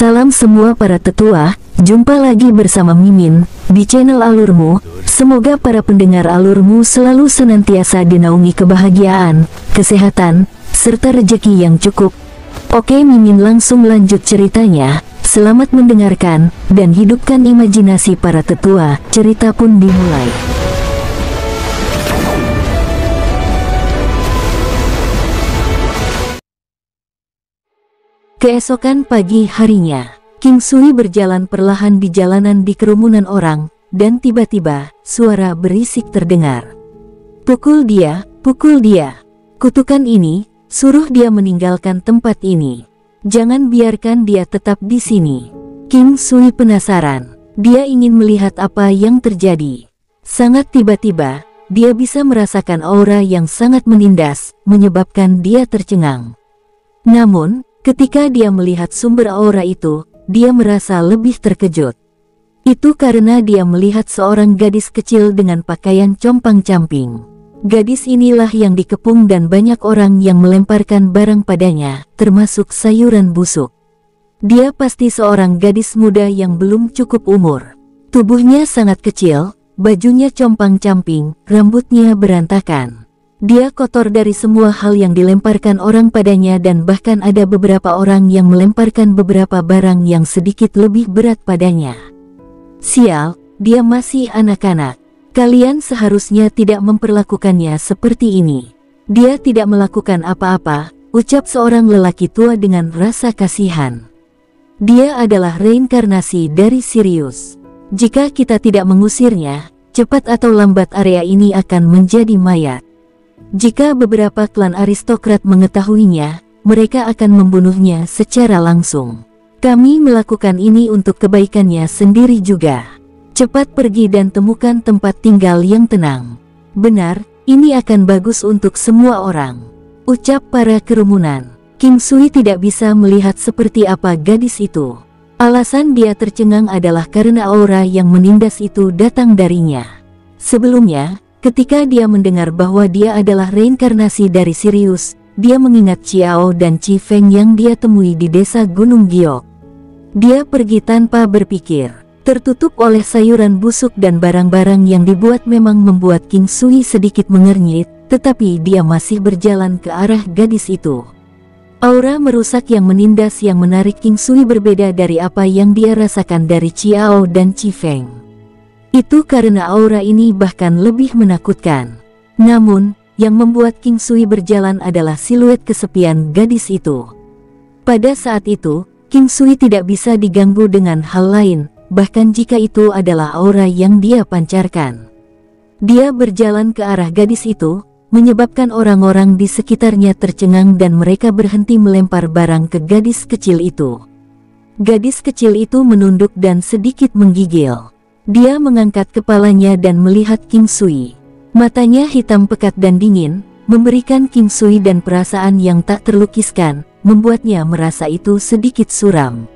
Salam semua para tetua, jumpa lagi bersama Mimin di channel Alurmu. Semoga para pendengar Alurmu selalu senantiasa dinaungi kebahagiaan, kesehatan, serta rejeki yang cukup. Oke Mimin langsung lanjut ceritanya. Selamat mendengarkan dan hidupkan imajinasi para tetua. Cerita pun dimulai. Keesokan pagi harinya, King Sui berjalan perlahan di jalanan di kerumunan orang, dan tiba-tiba, suara berisik terdengar. Pukul dia, pukul dia. Kutukan ini, suruh dia meninggalkan tempat ini. Jangan biarkan dia tetap di sini. King Sui penasaran. Dia ingin melihat apa yang terjadi. Sangat tiba-tiba, dia bisa merasakan aura yang sangat menindas, menyebabkan dia tercengang. Namun, Ketika dia melihat sumber aura itu, dia merasa lebih terkejut. Itu karena dia melihat seorang gadis kecil dengan pakaian compang-camping. Gadis inilah yang dikepung dan banyak orang yang melemparkan barang padanya, termasuk sayuran busuk. Dia pasti seorang gadis muda yang belum cukup umur. Tubuhnya sangat kecil, bajunya compang-camping, rambutnya berantakan. Dia kotor dari semua hal yang dilemparkan orang padanya dan bahkan ada beberapa orang yang melemparkan beberapa barang yang sedikit lebih berat padanya. Sial, dia masih anak-anak. Kalian seharusnya tidak memperlakukannya seperti ini. Dia tidak melakukan apa-apa, ucap seorang lelaki tua dengan rasa kasihan. Dia adalah reinkarnasi dari Sirius. Jika kita tidak mengusirnya, cepat atau lambat area ini akan menjadi mayat. Jika beberapa klan aristokrat mengetahuinya, mereka akan membunuhnya secara langsung. Kami melakukan ini untuk kebaikannya sendiri juga. Cepat pergi dan temukan tempat tinggal yang tenang. Benar, ini akan bagus untuk semua orang. Ucap para kerumunan. King Sui tidak bisa melihat seperti apa gadis itu. Alasan dia tercengang adalah karena aura yang menindas itu datang darinya. Sebelumnya, Ketika dia mendengar bahwa dia adalah reinkarnasi dari Sirius, dia mengingat Chiao dan Chi Feng yang dia temui di desa Gunung Giok. Dia pergi tanpa berpikir. Tertutup oleh sayuran busuk dan barang-barang yang dibuat memang membuat King Sui sedikit mengernyit, tetapi dia masih berjalan ke arah gadis itu. Aura merusak yang menindas yang menarik King Sui berbeda dari apa yang dia rasakan dari Chiao dan Chi Feng. Itu karena aura ini bahkan lebih menakutkan. Namun, yang membuat King Sui berjalan adalah siluet kesepian gadis itu. Pada saat itu, King Sui tidak bisa diganggu dengan hal lain, bahkan jika itu adalah aura yang dia pancarkan. Dia berjalan ke arah gadis itu, menyebabkan orang-orang di sekitarnya tercengang dan mereka berhenti melempar barang ke gadis kecil itu. Gadis kecil itu menunduk dan sedikit menggigil. Dia mengangkat kepalanya dan melihat King Sui. Matanya hitam pekat dan dingin, memberikan King Sui dan perasaan yang tak terlukiskan, membuatnya merasa itu sedikit suram.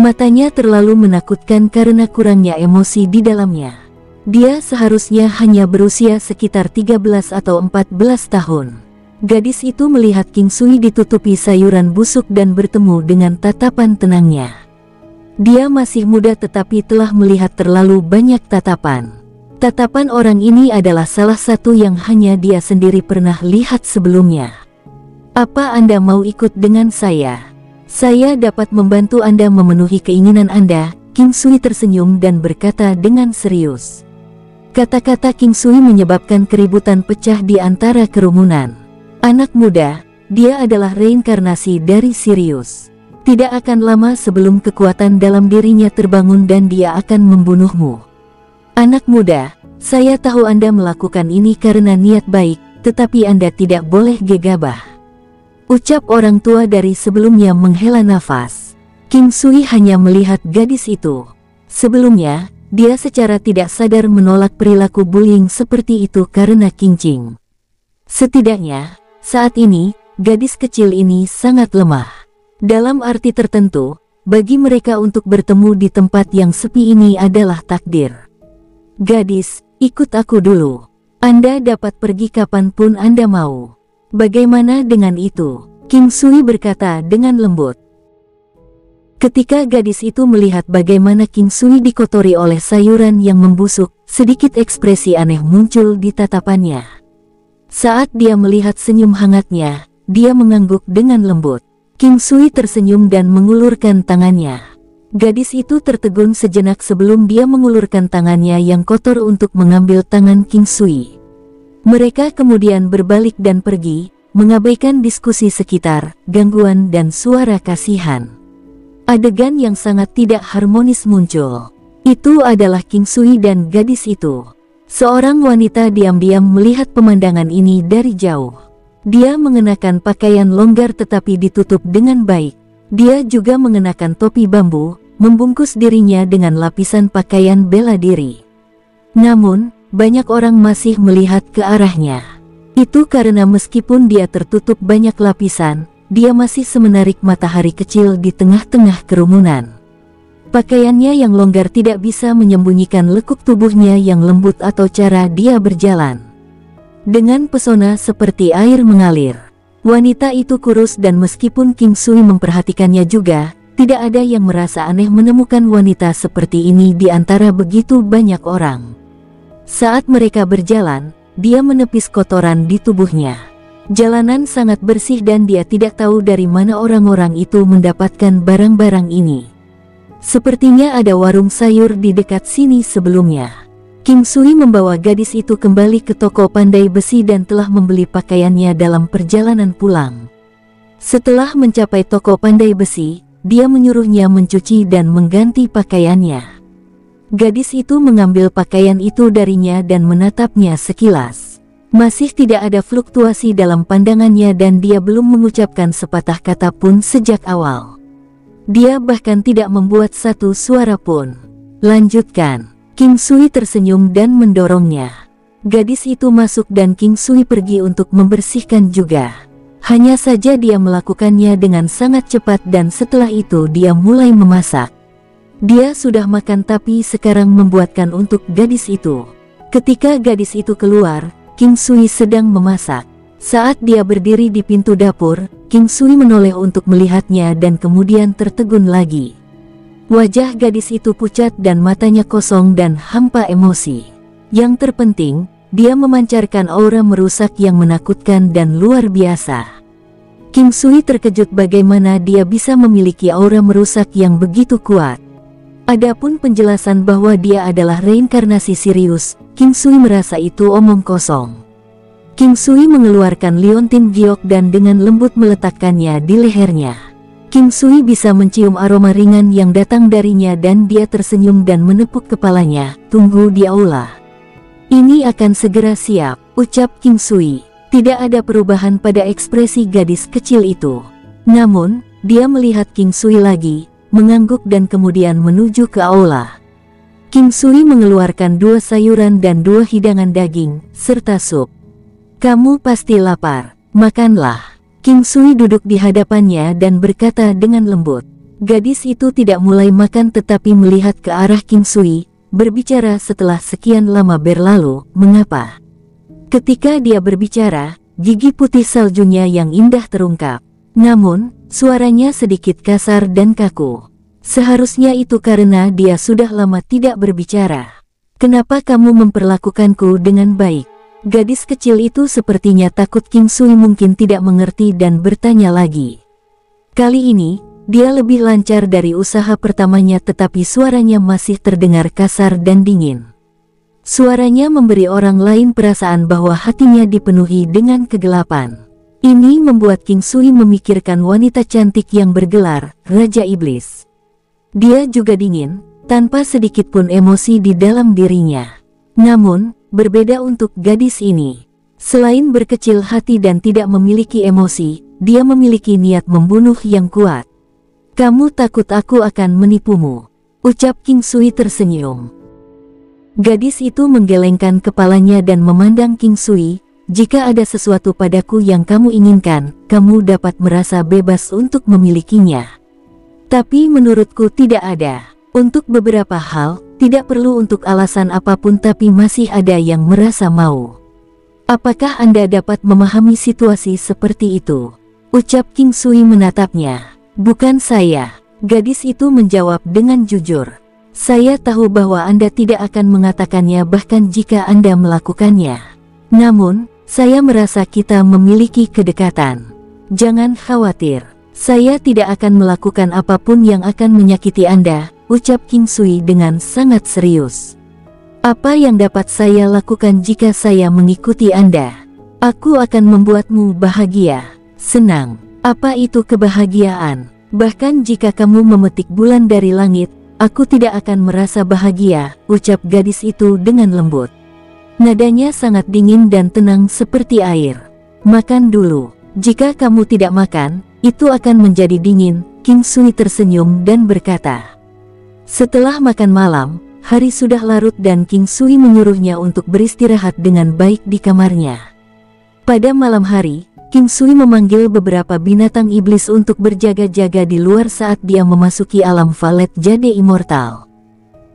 Matanya terlalu menakutkan karena kurangnya emosi di dalamnya. Dia seharusnya hanya berusia sekitar 13 atau 14 tahun. Gadis itu melihat King Sui ditutupi sayuran busuk dan bertemu dengan tatapan tenangnya. Dia masih muda tetapi telah melihat terlalu banyak tatapan. Tatapan orang ini adalah salah satu yang hanya dia sendiri pernah lihat sebelumnya. Apa Anda mau ikut dengan saya? Saya dapat membantu Anda memenuhi keinginan Anda, King Sui tersenyum dan berkata dengan serius. Kata-kata King Sui menyebabkan keributan pecah di antara kerumunan. Anak muda, dia adalah reinkarnasi dari Sirius. Tidak akan lama sebelum kekuatan dalam dirinya terbangun dan dia akan membunuhmu. Anak muda, saya tahu Anda melakukan ini karena niat baik, tetapi Anda tidak boleh gegabah. Ucap orang tua dari sebelumnya menghela nafas. Kim Sui hanya melihat gadis itu. Sebelumnya, dia secara tidak sadar menolak perilaku bullying seperti itu karena kincing. Setidaknya, saat ini, gadis kecil ini sangat lemah. Dalam arti tertentu, bagi mereka untuk bertemu di tempat yang sepi ini adalah takdir. Gadis, ikut aku dulu. Anda dapat pergi kapan pun Anda mau. Bagaimana dengan itu? Kim Sui berkata dengan lembut. Ketika gadis itu melihat bagaimana King Sui dikotori oleh sayuran yang membusuk, sedikit ekspresi aneh muncul di tatapannya. Saat dia melihat senyum hangatnya, dia mengangguk dengan lembut. King Sui tersenyum dan mengulurkan tangannya. Gadis itu tertegun sejenak sebelum dia mengulurkan tangannya yang kotor untuk mengambil tangan King Sui. Mereka kemudian berbalik dan pergi, mengabaikan diskusi sekitar, gangguan dan suara kasihan. Adegan yang sangat tidak harmonis muncul. Itu adalah King Sui dan gadis itu. Seorang wanita diam-diam melihat pemandangan ini dari jauh. Dia mengenakan pakaian longgar tetapi ditutup dengan baik. Dia juga mengenakan topi bambu, membungkus dirinya dengan lapisan pakaian bela diri. Namun, banyak orang masih melihat ke arahnya. Itu karena meskipun dia tertutup banyak lapisan, dia masih semenarik matahari kecil di tengah-tengah kerumunan. Pakaiannya yang longgar tidak bisa menyembunyikan lekuk tubuhnya yang lembut atau cara dia berjalan. Dengan pesona seperti air mengalir, wanita itu kurus dan meskipun King Sui memperhatikannya juga, tidak ada yang merasa aneh menemukan wanita seperti ini di antara begitu banyak orang. Saat mereka berjalan, dia menepis kotoran di tubuhnya. Jalanan sangat bersih dan dia tidak tahu dari mana orang-orang itu mendapatkan barang-barang ini. Sepertinya ada warung sayur di dekat sini sebelumnya. King Sui membawa gadis itu kembali ke toko pandai besi dan telah membeli pakaiannya dalam perjalanan pulang. Setelah mencapai toko pandai besi, dia menyuruhnya mencuci dan mengganti pakaiannya. Gadis itu mengambil pakaian itu darinya dan menatapnya sekilas. Masih tidak ada fluktuasi dalam pandangannya dan dia belum mengucapkan sepatah kata pun sejak awal. Dia bahkan tidak membuat satu suara pun. Lanjutkan. King Sui tersenyum dan mendorongnya. Gadis itu masuk dan King Sui pergi untuk membersihkan juga. Hanya saja dia melakukannya dengan sangat cepat dan setelah itu dia mulai memasak. Dia sudah makan tapi sekarang membuatkan untuk gadis itu. Ketika gadis itu keluar, King Sui sedang memasak. Saat dia berdiri di pintu dapur, King Sui menoleh untuk melihatnya dan kemudian tertegun lagi. Wajah gadis itu pucat dan matanya kosong dan hampa emosi. Yang terpenting, dia memancarkan aura merusak yang menakutkan dan luar biasa. King Sui terkejut bagaimana dia bisa memiliki aura merusak yang begitu kuat. Adapun penjelasan bahwa dia adalah reinkarnasi Sirius, King Sui merasa itu omong kosong. King Sui mengeluarkan liontin giok dan dengan lembut meletakkannya di lehernya. King Sui bisa mencium aroma ringan yang datang darinya dan dia tersenyum dan menepuk kepalanya, tunggu di aula. Ini akan segera siap, ucap King Sui. Tidak ada perubahan pada ekspresi gadis kecil itu. Namun, dia melihat King Sui lagi, mengangguk dan kemudian menuju ke aula. King Sui mengeluarkan dua sayuran dan dua hidangan daging, serta sup. Kamu pasti lapar, makanlah. King Sui duduk di hadapannya dan berkata dengan lembut. Gadis itu tidak mulai makan tetapi melihat ke arah King Sui, berbicara setelah sekian lama berlalu, mengapa? Ketika dia berbicara, gigi putih saljunya yang indah terungkap. Namun, suaranya sedikit kasar dan kaku. Seharusnya itu karena dia sudah lama tidak berbicara. Kenapa kamu memperlakukanku dengan baik? Gadis kecil itu sepertinya takut King Sui mungkin tidak mengerti dan bertanya lagi. Kali ini, dia lebih lancar dari usaha pertamanya tetapi suaranya masih terdengar kasar dan dingin. Suaranya memberi orang lain perasaan bahwa hatinya dipenuhi dengan kegelapan. Ini membuat King Sui memikirkan wanita cantik yang bergelar, Raja Iblis. Dia juga dingin, tanpa sedikit pun emosi di dalam dirinya. Namun, berbeda untuk gadis ini. Selain berkecil hati dan tidak memiliki emosi, dia memiliki niat membunuh yang kuat. Kamu takut aku akan menipumu, ucap King Sui tersenyum. Gadis itu menggelengkan kepalanya dan memandang King Sui, jika ada sesuatu padaku yang kamu inginkan, kamu dapat merasa bebas untuk memilikinya. Tapi menurutku tidak ada. Untuk beberapa hal, tidak perlu untuk alasan apa pun tapi masih ada yang merasa mau. Apakah Anda dapat memahami situasi seperti itu? Ucap King Sui menatapnya. Bukan saya. Gadis itu menjawab dengan jujur. Saya tahu bahwa Anda tidak akan mengatakannya bahkan jika Anda melakukannya. Namun, saya merasa kita memiliki kedekatan. Jangan khawatir. Saya tidak akan melakukan apa pun yang akan menyakiti Anda, ucap King Sui dengan sangat serius. Apa yang dapat saya lakukan jika saya mengikuti Anda? Aku akan membuatmu bahagia, senang. Apa itu kebahagiaan? Bahkan jika kamu memetik bulan dari langit, aku tidak akan merasa bahagia, ucap gadis itu dengan lembut. Nadanya sangat dingin dan tenang seperti air. Makan dulu. Jika kamu tidak makan, itu akan menjadi dingin, King Sui tersenyum dan berkata. Setelah makan malam, hari sudah larut dan King Sui menyuruhnya untuk beristirahat dengan baik di kamarnya. Pada malam hari, King Sui memanggil beberapa binatang iblis untuk berjaga-jaga di luar saat dia memasuki alam valet jade immortal.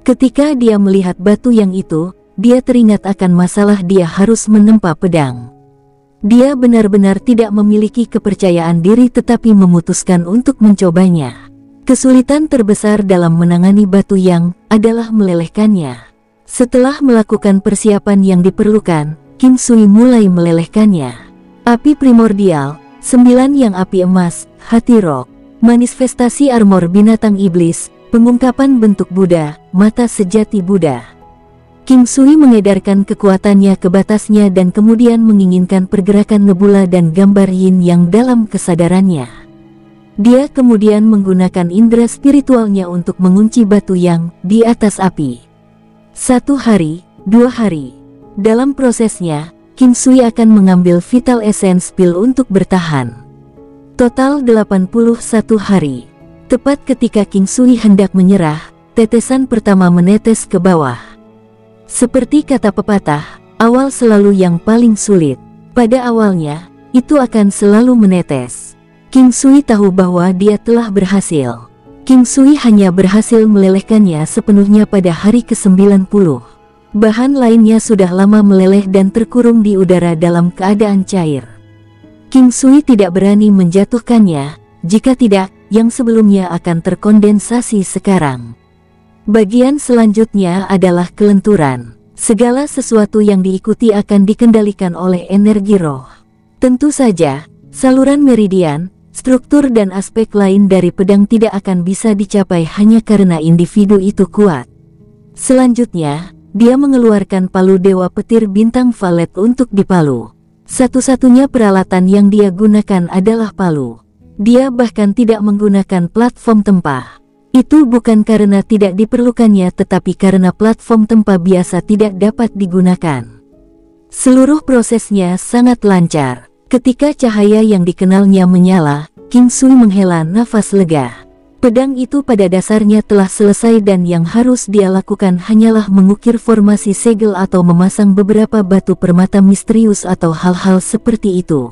Ketika dia melihat batu yang itu, dia teringat akan masalah dia harus menempa pedang. Dia benar-benar tidak memiliki kepercayaan diri tetapi memutuskan untuk mencobanya. Kesulitan terbesar dalam menangani batu yang adalah melelehkannya. Setelah melakukan persiapan yang diperlukan, King Sui mulai melelehkannya. Api primordial, sembilan yang api emas, hati rock, manifestasi armor binatang iblis, pengungkapan bentuk Buddha, mata sejati Buddha. Kim Sui mengedarkan kekuatannya ke batasnya dan kemudian menginginkan pergerakan nebula dan gambar yin yang dalam kesadarannya. Dia kemudian menggunakan indera spiritualnya untuk mengunci batu yang di atas api. Satu hari, dua hari. Dalam prosesnya, Kim Sui akan mengambil Vital Essence Pill untuk bertahan. Total 81 hari. Tepat ketika King Sui hendak menyerah, tetesan pertama menetes ke bawah. Seperti kata pepatah, awal selalu yang paling sulit. Pada awalnya, itu akan selalu menetes. King Sui tahu bahwa dia telah berhasil. King Sui hanya berhasil melelehkannya sepenuhnya pada hari ke-90. Bahan lainnya sudah lama meleleh dan terkurung di udara dalam keadaan cair. King Sui tidak berani menjatuhkannya, jika tidak, yang sebelumnya akan terkondensasi sekarang. Bagian selanjutnya adalah kelenturan. Segala sesuatu yang diikuti akan dikendalikan oleh energi roh. Tentu saja, saluran meridian, struktur dan aspek lain dari pedang tidak akan bisa dicapai hanya karena individu itu kuat. Selanjutnya, dia mengeluarkan palu Dewa Petir Bintang Valet untuk dipalu. Satu-satunya peralatan yang dia gunakan adalah palu. Dia bahkan tidak menggunakan platform tempah. Itu bukan karena tidak diperlukannya tetapi karena platform tempah biasa tidak dapat digunakan. Seluruh prosesnya sangat lancar. Ketika cahaya yang dikenalnya menyala, King Sui menghela nafas lega. Pedang itu pada dasarnya telah selesai dan yang harus dia lakukan hanyalah mengukir formasi segel atau memasang beberapa batu permata misterius atau hal-hal seperti itu.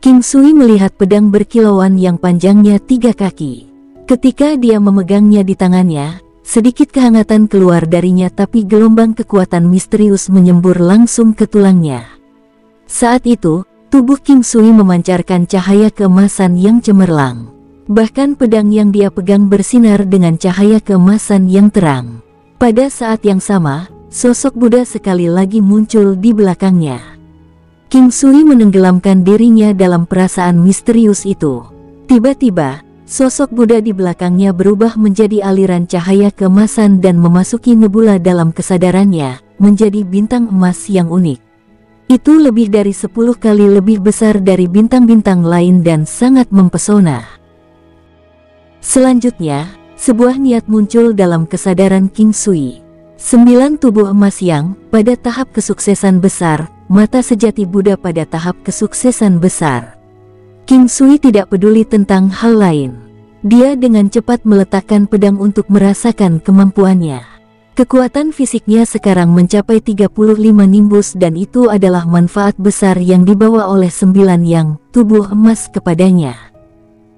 King Sui melihat pedang berkilauan yang panjangnya tiga kaki. Ketika dia memegangnya di tangannya, sedikit kehangatan keluar darinya tapi gelombang kekuatan misterius menyembur langsung ke tulangnya. Saat itu, tubuh King Sui memancarkan cahaya keemasan yang cemerlang. Bahkan pedang yang dia pegang bersinar dengan cahaya keemasan yang terang. Pada saat yang sama, sosok Buddha sekali lagi muncul di belakangnya. King Sui menenggelamkan dirinya dalam perasaan misterius itu. Tiba-tiba, sosok Buddha di belakangnya berubah menjadi aliran cahaya keemasan dan memasuki nebula dalam kesadarannya, menjadi bintang emas yang unik. Itu lebih dari sepuluh kali lebih besar dari bintang-bintang lain dan sangat mempesona. Selanjutnya, sebuah niat muncul dalam kesadaran King Sui. Sembilan tubuh emas yang, pada tahap kesuksesan besar, mata sejati Buddha pada tahap kesuksesan besar. King Sui tidak peduli tentang hal lain. Dia dengan cepat meletakkan pedang untuk merasakan kemampuannya. Kekuatan fisiknya sekarang mencapai 35 nimbus dan itu adalah manfaat besar yang dibawa oleh sembilan yang tubuh emas kepadanya.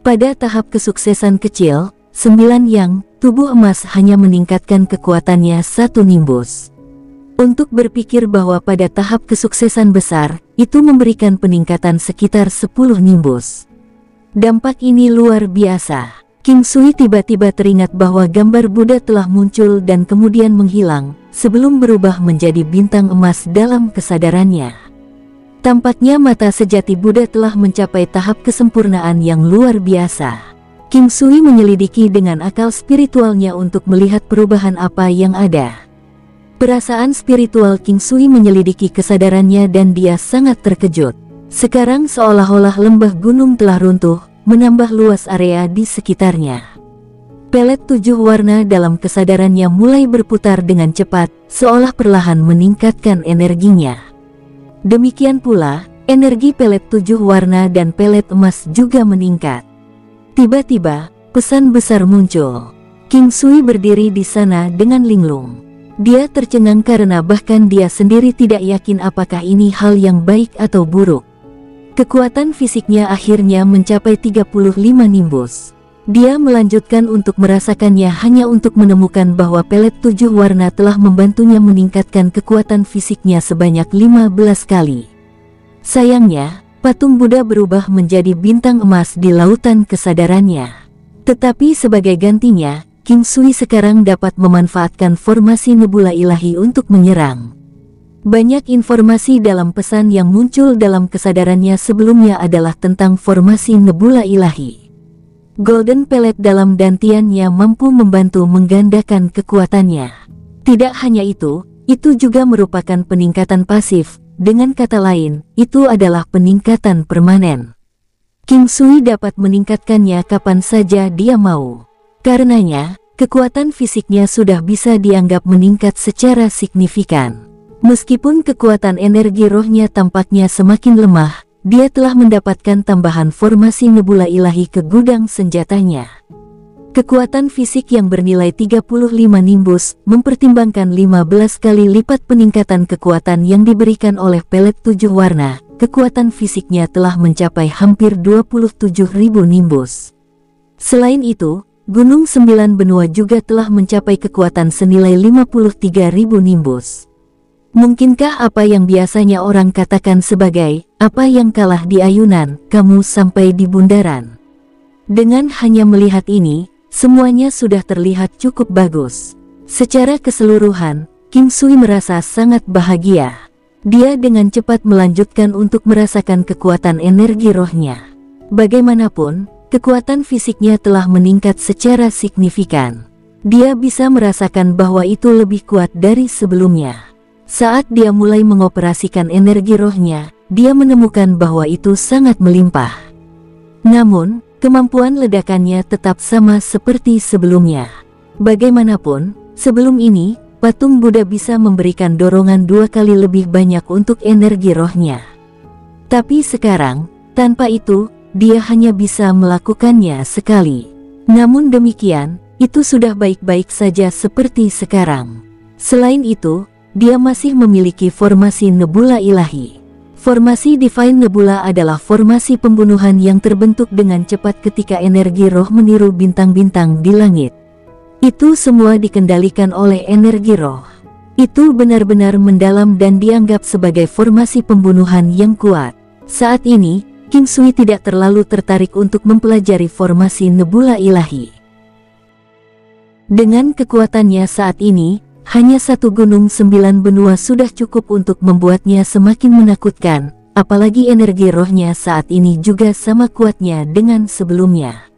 Pada tahap kesuksesan kecil, sembilan yang, tubuh emas hanya meningkatkan kekuatannya satu nimbus. Untuk berpikir bahwa pada tahap kesuksesan besar, itu memberikan peningkatan sekitar 10 nimbus. Dampak ini luar biasa. King Sui tiba-tiba teringat bahwa gambar Buddha telah muncul dan kemudian menghilang, sebelum berubah menjadi bintang emas dalam kesadarannya. Tampaknya mata sejati Buddha telah mencapai tahap kesempurnaan yang luar biasa. King Sui menyelidiki dengan akal spiritualnya untuk melihat perubahan apa yang ada. Perasaan spiritual King Sui menyelidiki kesadarannya dan dia sangat terkejut. Sekarang seolah-olah lembah gunung telah runtuh, menambah luas area di sekitarnya. Pelet tujuh warna dalam kesadarannya mulai berputar dengan cepat, seolah perlahan meningkatkan energinya. Demikian pula, energi pelet tujuh warna dan pelet emas juga meningkat. Tiba-tiba, pesan besar muncul. King Sui berdiri di sana dengan linglung. Dia tercengang karena bahkan dia sendiri tidak yakin apakah ini hal yang baik atau buruk. Kekuatan fisiknya akhirnya mencapai 35 nimbus. Dia melanjutkan untuk merasakannya hanya untuk menemukan bahwa pelet tujuh warna telah membantunya meningkatkan kekuatan fisiknya sebanyak 15 kali. Sayangnya, patung Buddha berubah menjadi bintang emas di lautan kesadarannya. Tetapi sebagai gantinya, King Sui sekarang dapat memanfaatkan formasi nebula ilahi untuk menyerang. Banyak informasi dalam pesan yang muncul dalam kesadarannya sebelumnya adalah tentang formasi nebula ilahi. Golden Pellet dalam dantiannya mampu membantu menggandakan kekuatannya. Tidak hanya itu, itu juga merupakan peningkatan pasif, dengan kata lain, itu adalah peningkatan permanen. King Sui dapat meningkatkannya kapan saja dia mau. Karenanya, kekuatan fisiknya sudah bisa dianggap meningkat secara signifikan. Meskipun kekuatan energi rohnya tampaknya semakin lemah, dia telah mendapatkan tambahan formasi nebula ilahi ke gudang senjatanya. Kekuatan fisik yang bernilai 35 nimbus mempertimbangkan 15 kali lipat peningkatan kekuatan yang diberikan oleh pelet tujuh warna. Kekuatan fisiknya telah mencapai hampir 27.000 nimbus. Selain itu, Gunung Sembilan Benua juga telah mencapai kekuatan senilai 53.000 nimbus. Mungkinkah apa yang biasanya orang katakan sebagai apa yang kalah di ayunan, kamu sampai di bundaran? Dengan hanya melihat ini, semuanya sudah terlihat cukup bagus. Secara keseluruhan, Kim Sui merasa sangat bahagia. Dia dengan cepat melanjutkan untuk merasakan kekuatan energi rohnya. Bagaimanapun, kekuatan fisiknya telah meningkat secara signifikan. Dia bisa merasakan bahwa itu lebih kuat dari sebelumnya. Saat dia mulai mengoperasikan energi rohnya, dia menemukan bahwa itu sangat melimpah. Namun, kemampuan ledakannya tetap sama seperti sebelumnya. Bagaimanapun, sebelum ini, patung Buddha bisa memberikan dorongan dua kali lebih banyak untuk energi rohnya. Tapi sekarang, tanpa itu, dia hanya bisa melakukannya sekali. Namun demikian, itu sudah baik-baik saja seperti sekarang. Selain itu, dia masih memiliki formasi nebula ilahi. Formasi Divine Nebula adalah formasi pembunuhan yang terbentuk dengan cepat ketika energi roh meniru bintang-bintang di langit. Itu semua dikendalikan oleh energi roh. Itu benar-benar mendalam dan dianggap sebagai formasi pembunuhan yang kuat. Saat ini, King Sui tidak terlalu tertarik untuk mempelajari formasi nebula ilahi. Dengan kekuatannya saat ini, hanya satu gunung sembilan benua sudah cukup untuk membuatnya semakin menakutkan, apalagi energi rohnya saat ini juga sama kuatnya dengan sebelumnya.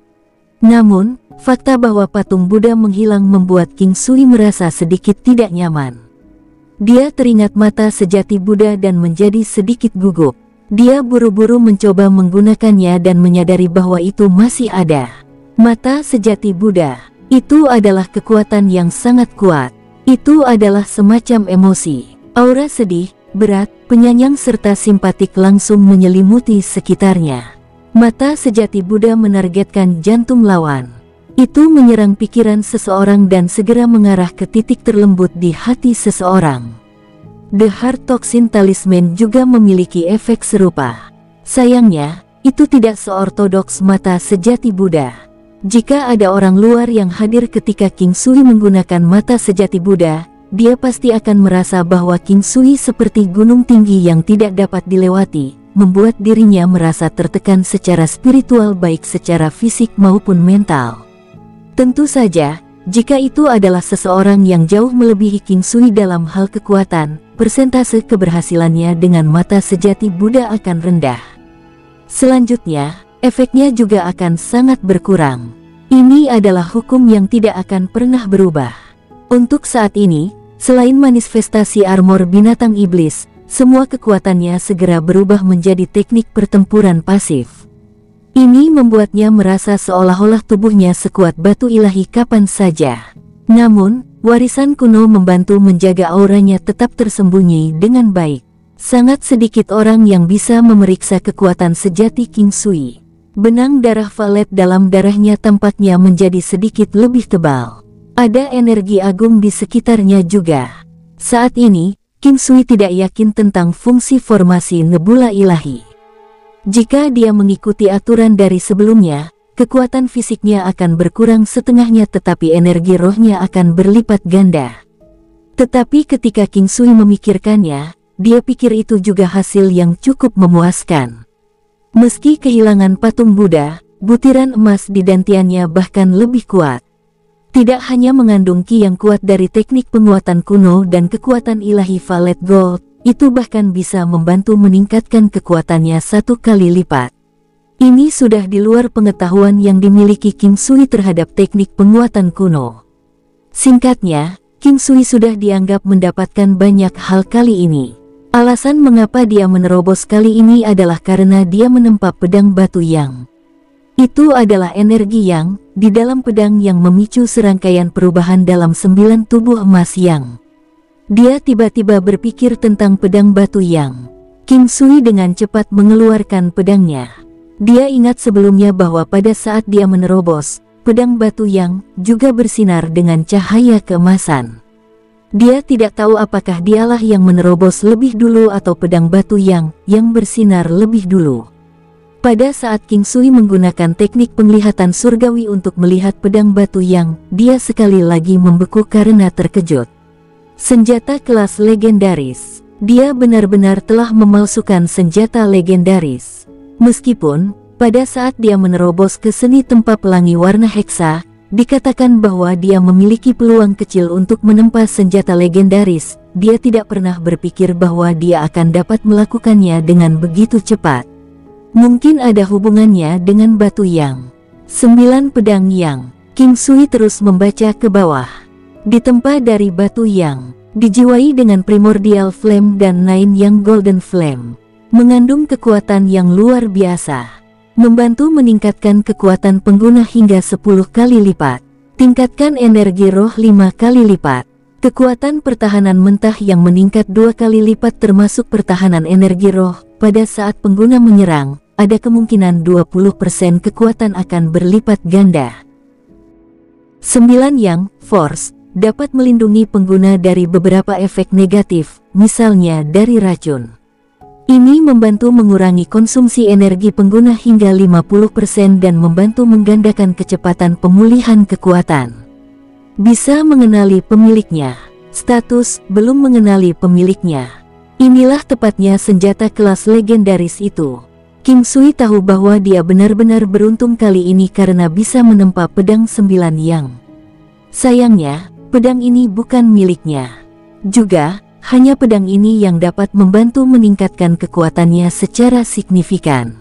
Namun, fakta bahwa patung Buddha menghilang membuat King Sui merasa sedikit tidak nyaman. Dia teringat mata sejati Buddha dan menjadi sedikit gugup. Dia buru-buru mencoba menggunakannya dan menyadari bahwa itu masih ada. Mata sejati Buddha, itu adalah kekuatan yang sangat kuat. Itu adalah semacam emosi. Aura sedih, berat, penyayang serta simpatik langsung menyelimuti sekitarnya. Mata sejati Buddha menargetkan jantung lawan. Itu menyerang pikiran seseorang dan segera mengarah ke titik terlembut di hati seseorang. The Heart Toxin Talisman juga memiliki efek serupa. Sayangnya, itu tidak seortodoks mata sejati Buddha. Jika ada orang luar yang hadir ketika King Sui menggunakan mata sejati Buddha, dia pasti akan merasa bahwa King Sui seperti gunung tinggi yang tidak dapat dilewati, membuat dirinya merasa tertekan secara spiritual baik secara fisik maupun mental. Tentu saja, jika itu adalah seseorang yang jauh melebihi King Sui dalam hal kekuatan, persentase keberhasilannya dengan mata sejati Buddha akan rendah. Selanjutnya, efeknya juga akan sangat berkurang. Ini adalah hukum yang tidak akan pernah berubah. Untuk saat ini, selain manifestasi armor binatang iblis, semua kekuatannya segera berubah menjadi teknik pertempuran pasif. Ini membuatnya merasa seolah-olah tubuhnya sekuat batu ilahi kapan saja. Namun, warisan kuno membantu menjaga auranya tetap tersembunyi dengan baik. Sangat sedikit orang yang bisa memeriksa kekuatan sejati King Sui. Benang darah valet dalam darahnya tampaknya menjadi sedikit lebih tebal. Ada energi agung di sekitarnya juga. Saat ini, King Sui tidak yakin tentang fungsi formasi nebula ilahi. Jika dia mengikuti aturan dari sebelumnya, kekuatan fisiknya akan berkurang setengahnya tetapi energi rohnya akan berlipat ganda. Tetapi ketika King Sui memikirkannya, dia pikir itu juga hasil yang cukup memuaskan. Meski kehilangan patung Buddha, butiran emas di dantiannya bahkan lebih kuat. Tidak hanya mengandung ki yang kuat dari teknik penguatan kuno dan kekuatan ilahi Valet Gold, itu bahkan bisa membantu meningkatkan kekuatannya satu kali lipat. Ini sudah di luar pengetahuan yang dimiliki King Sui terhadap teknik penguatan kuno. Singkatnya, King Sui sudah dianggap mendapatkan banyak hal kali ini. Alasan mengapa dia menerobos kali ini adalah karena dia menempa pedang batu yang itu adalah energi yang di dalam pedang yang memicu serangkaian perubahan dalam sembilan tubuh emas yang dia tiba-tiba berpikir tentang pedang batu yang King Sui dengan cepat mengeluarkan pedangnya. Dia ingat sebelumnya bahwa pada saat dia menerobos, pedang batu yang juga bersinar dengan cahaya keemasan. Dia tidak tahu apakah dialah yang menerobos lebih dulu atau pedang batu yang yang bersinar lebih dulu. Pada saat King Sui menggunakan teknik penglihatan surgawi untuk melihat pedang batu yang, dia sekali lagi membeku karena terkejut. Senjata kelas legendaris. Dia benar-benar telah memalsukan senjata legendaris. Meskipun, pada saat dia menerobos ke seni tempat pelangi warna heksa, dikatakan bahwa dia memiliki peluang kecil untuk menempa senjata legendaris, dia tidak pernah berpikir bahwa dia akan dapat melakukannya dengan begitu cepat. Mungkin ada hubungannya dengan batu yang. Sembilan pedang yang. King Sui terus membaca ke bawah. Ditempa dari batu yang dijiwai dengan primordial flame dan nine yang golden flame, mengandung kekuatan yang luar biasa, membantu meningkatkan kekuatan pengguna hingga 10 kali lipat, tingkatkan energi roh 5 kali lipat, kekuatan pertahanan mentah yang meningkat dua kali lipat termasuk pertahanan energi roh, pada saat pengguna menyerang, ada kemungkinan 20% kekuatan akan berlipat ganda. 9 yang, force, dapat melindungi pengguna dari beberapa efek negatif, misalnya dari racun. Ini membantu mengurangi konsumsi energi pengguna hingga 50% dan membantu menggandakan kecepatan pemulihan kekuatan. Bisa mengenali pemiliknya. Status belum mengenali pemiliknya. Inilah tepatnya senjata kelas legendaris itu. King Sui tahu bahwa dia benar-benar beruntung kali ini karena bisa menempa pedang sembilan yang. Sayangnya, pedang ini bukan miliknya. Juga, hanya pedang ini yang dapat membantu meningkatkan kekuatannya secara signifikan.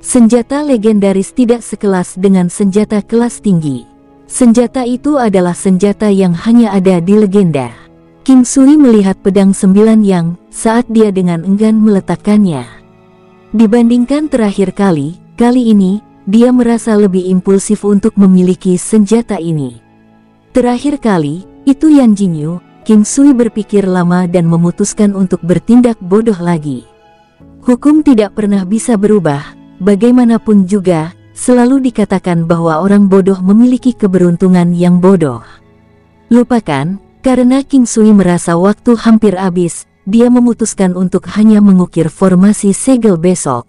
Senjata legendaris tidak sekelas dengan senjata kelas tinggi. Senjata itu adalah senjata yang hanya ada di legenda. King Sui melihat pedang sembilan yang, saat dia dengan enggan meletakkannya. Dibandingkan terakhir kali, kali ini, dia merasa lebih impulsif untuk memiliki senjata ini. Terakhir kali, itu Yan Jingyu, King Sui berpikir lama dan memutuskan untuk bertindak bodoh lagi. Hukum tidak pernah bisa berubah, bagaimanapun juga, selalu dikatakan bahwa orang bodoh memiliki keberuntungan yang bodoh. Lupakan, karena King Sui merasa waktu hampir habis, dia memutuskan untuk hanya mengukir formasi segel besok.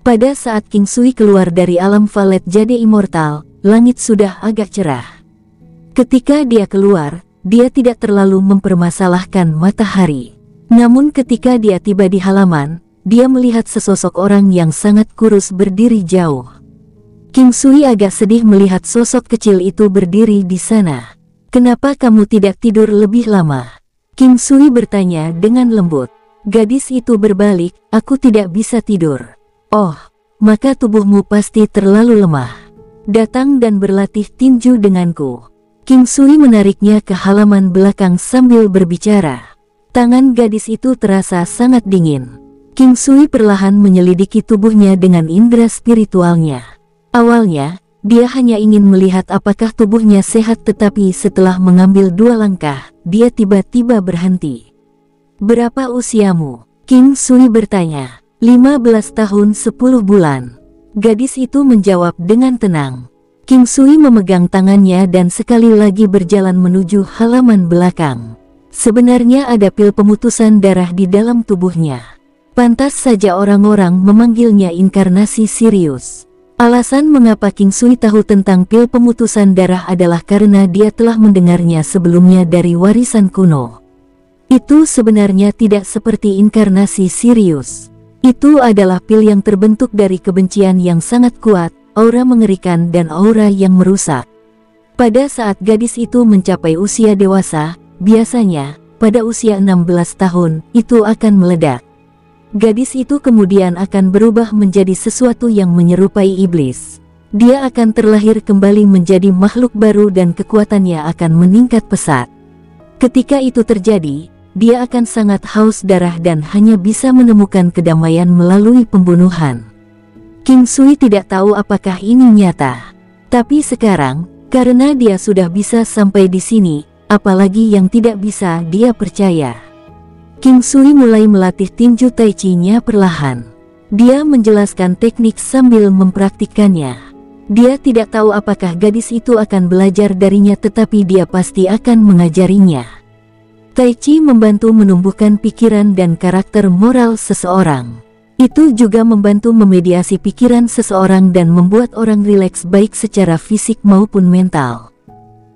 Pada saat King Sui keluar dari alam valet jadi immortal, langit sudah agak cerah. Ketika dia keluar, dia tidak terlalu mempermasalahkan matahari. Namun ketika dia tiba di halaman, dia melihat sesosok orang yang sangat kurus berdiri jauh. King Sui agak sedih melihat sosok kecil itu berdiri di sana. Kenapa kamu tidak tidur lebih lama? King Sui bertanya dengan lembut. Gadis itu berbalik, aku tidak bisa tidur. Oh, maka tubuhmu pasti terlalu lemah. Datang dan berlatih tinju denganku. King Sui menariknya ke halaman belakang sambil berbicara. Tangan gadis itu terasa sangat dingin. King Sui perlahan menyelidiki tubuhnya dengan indera spiritualnya. Awalnya, dia hanya ingin melihat apakah tubuhnya sehat tetapi setelah mengambil dua langkah, dia tiba-tiba berhenti. Berapa usiamu? King Sui bertanya. 15 tahun 10 bulan. Gadis itu menjawab dengan tenang. King Sui memegang tangannya dan sekali lagi berjalan menuju halaman belakang. Sebenarnya ada pil pemutusan darah di dalam tubuhnya. Pantas saja orang-orang memanggilnya inkarnasi Sirius. Alasan mengapa King Sui tahu tentang pil pemutusan darah adalah karena dia telah mendengarnya sebelumnya dari warisan kuno. Itu sebenarnya tidak seperti inkarnasi Sirius. Itu adalah pil yang terbentuk dari kebencian yang sangat kuat, aura mengerikan dan aura yang merusak. Pada saat gadis itu mencapai usia dewasa, biasanya, pada usia 16 tahun, itu akan meledak gadis itu kemudian akan berubah menjadi sesuatu yang menyerupai iblis. Dia akan terlahir kembali menjadi makhluk baru dan kekuatannya akan meningkat pesat. Ketika itu terjadi, dia akan sangat haus darah dan hanya bisa menemukan kedamaian melalui pembunuhan. King Sui tidak tahu apakah ini nyata. Tapi sekarang, karena dia sudah bisa sampai di sini, apalagi yang tidak bisa dia percaya. King Sui mulai melatih tinju tai chi-nya perlahan. Dia menjelaskan teknik sambil mempraktikkannya. Dia tidak tahu apakah gadis itu akan belajar darinya tetapi dia pasti akan mengajarinya. Tai Chi membantu menumbuhkan pikiran dan karakter moral seseorang. Itu juga membantu memediasi pikiran seseorang dan membuat orang rileks baik secara fisik maupun mental.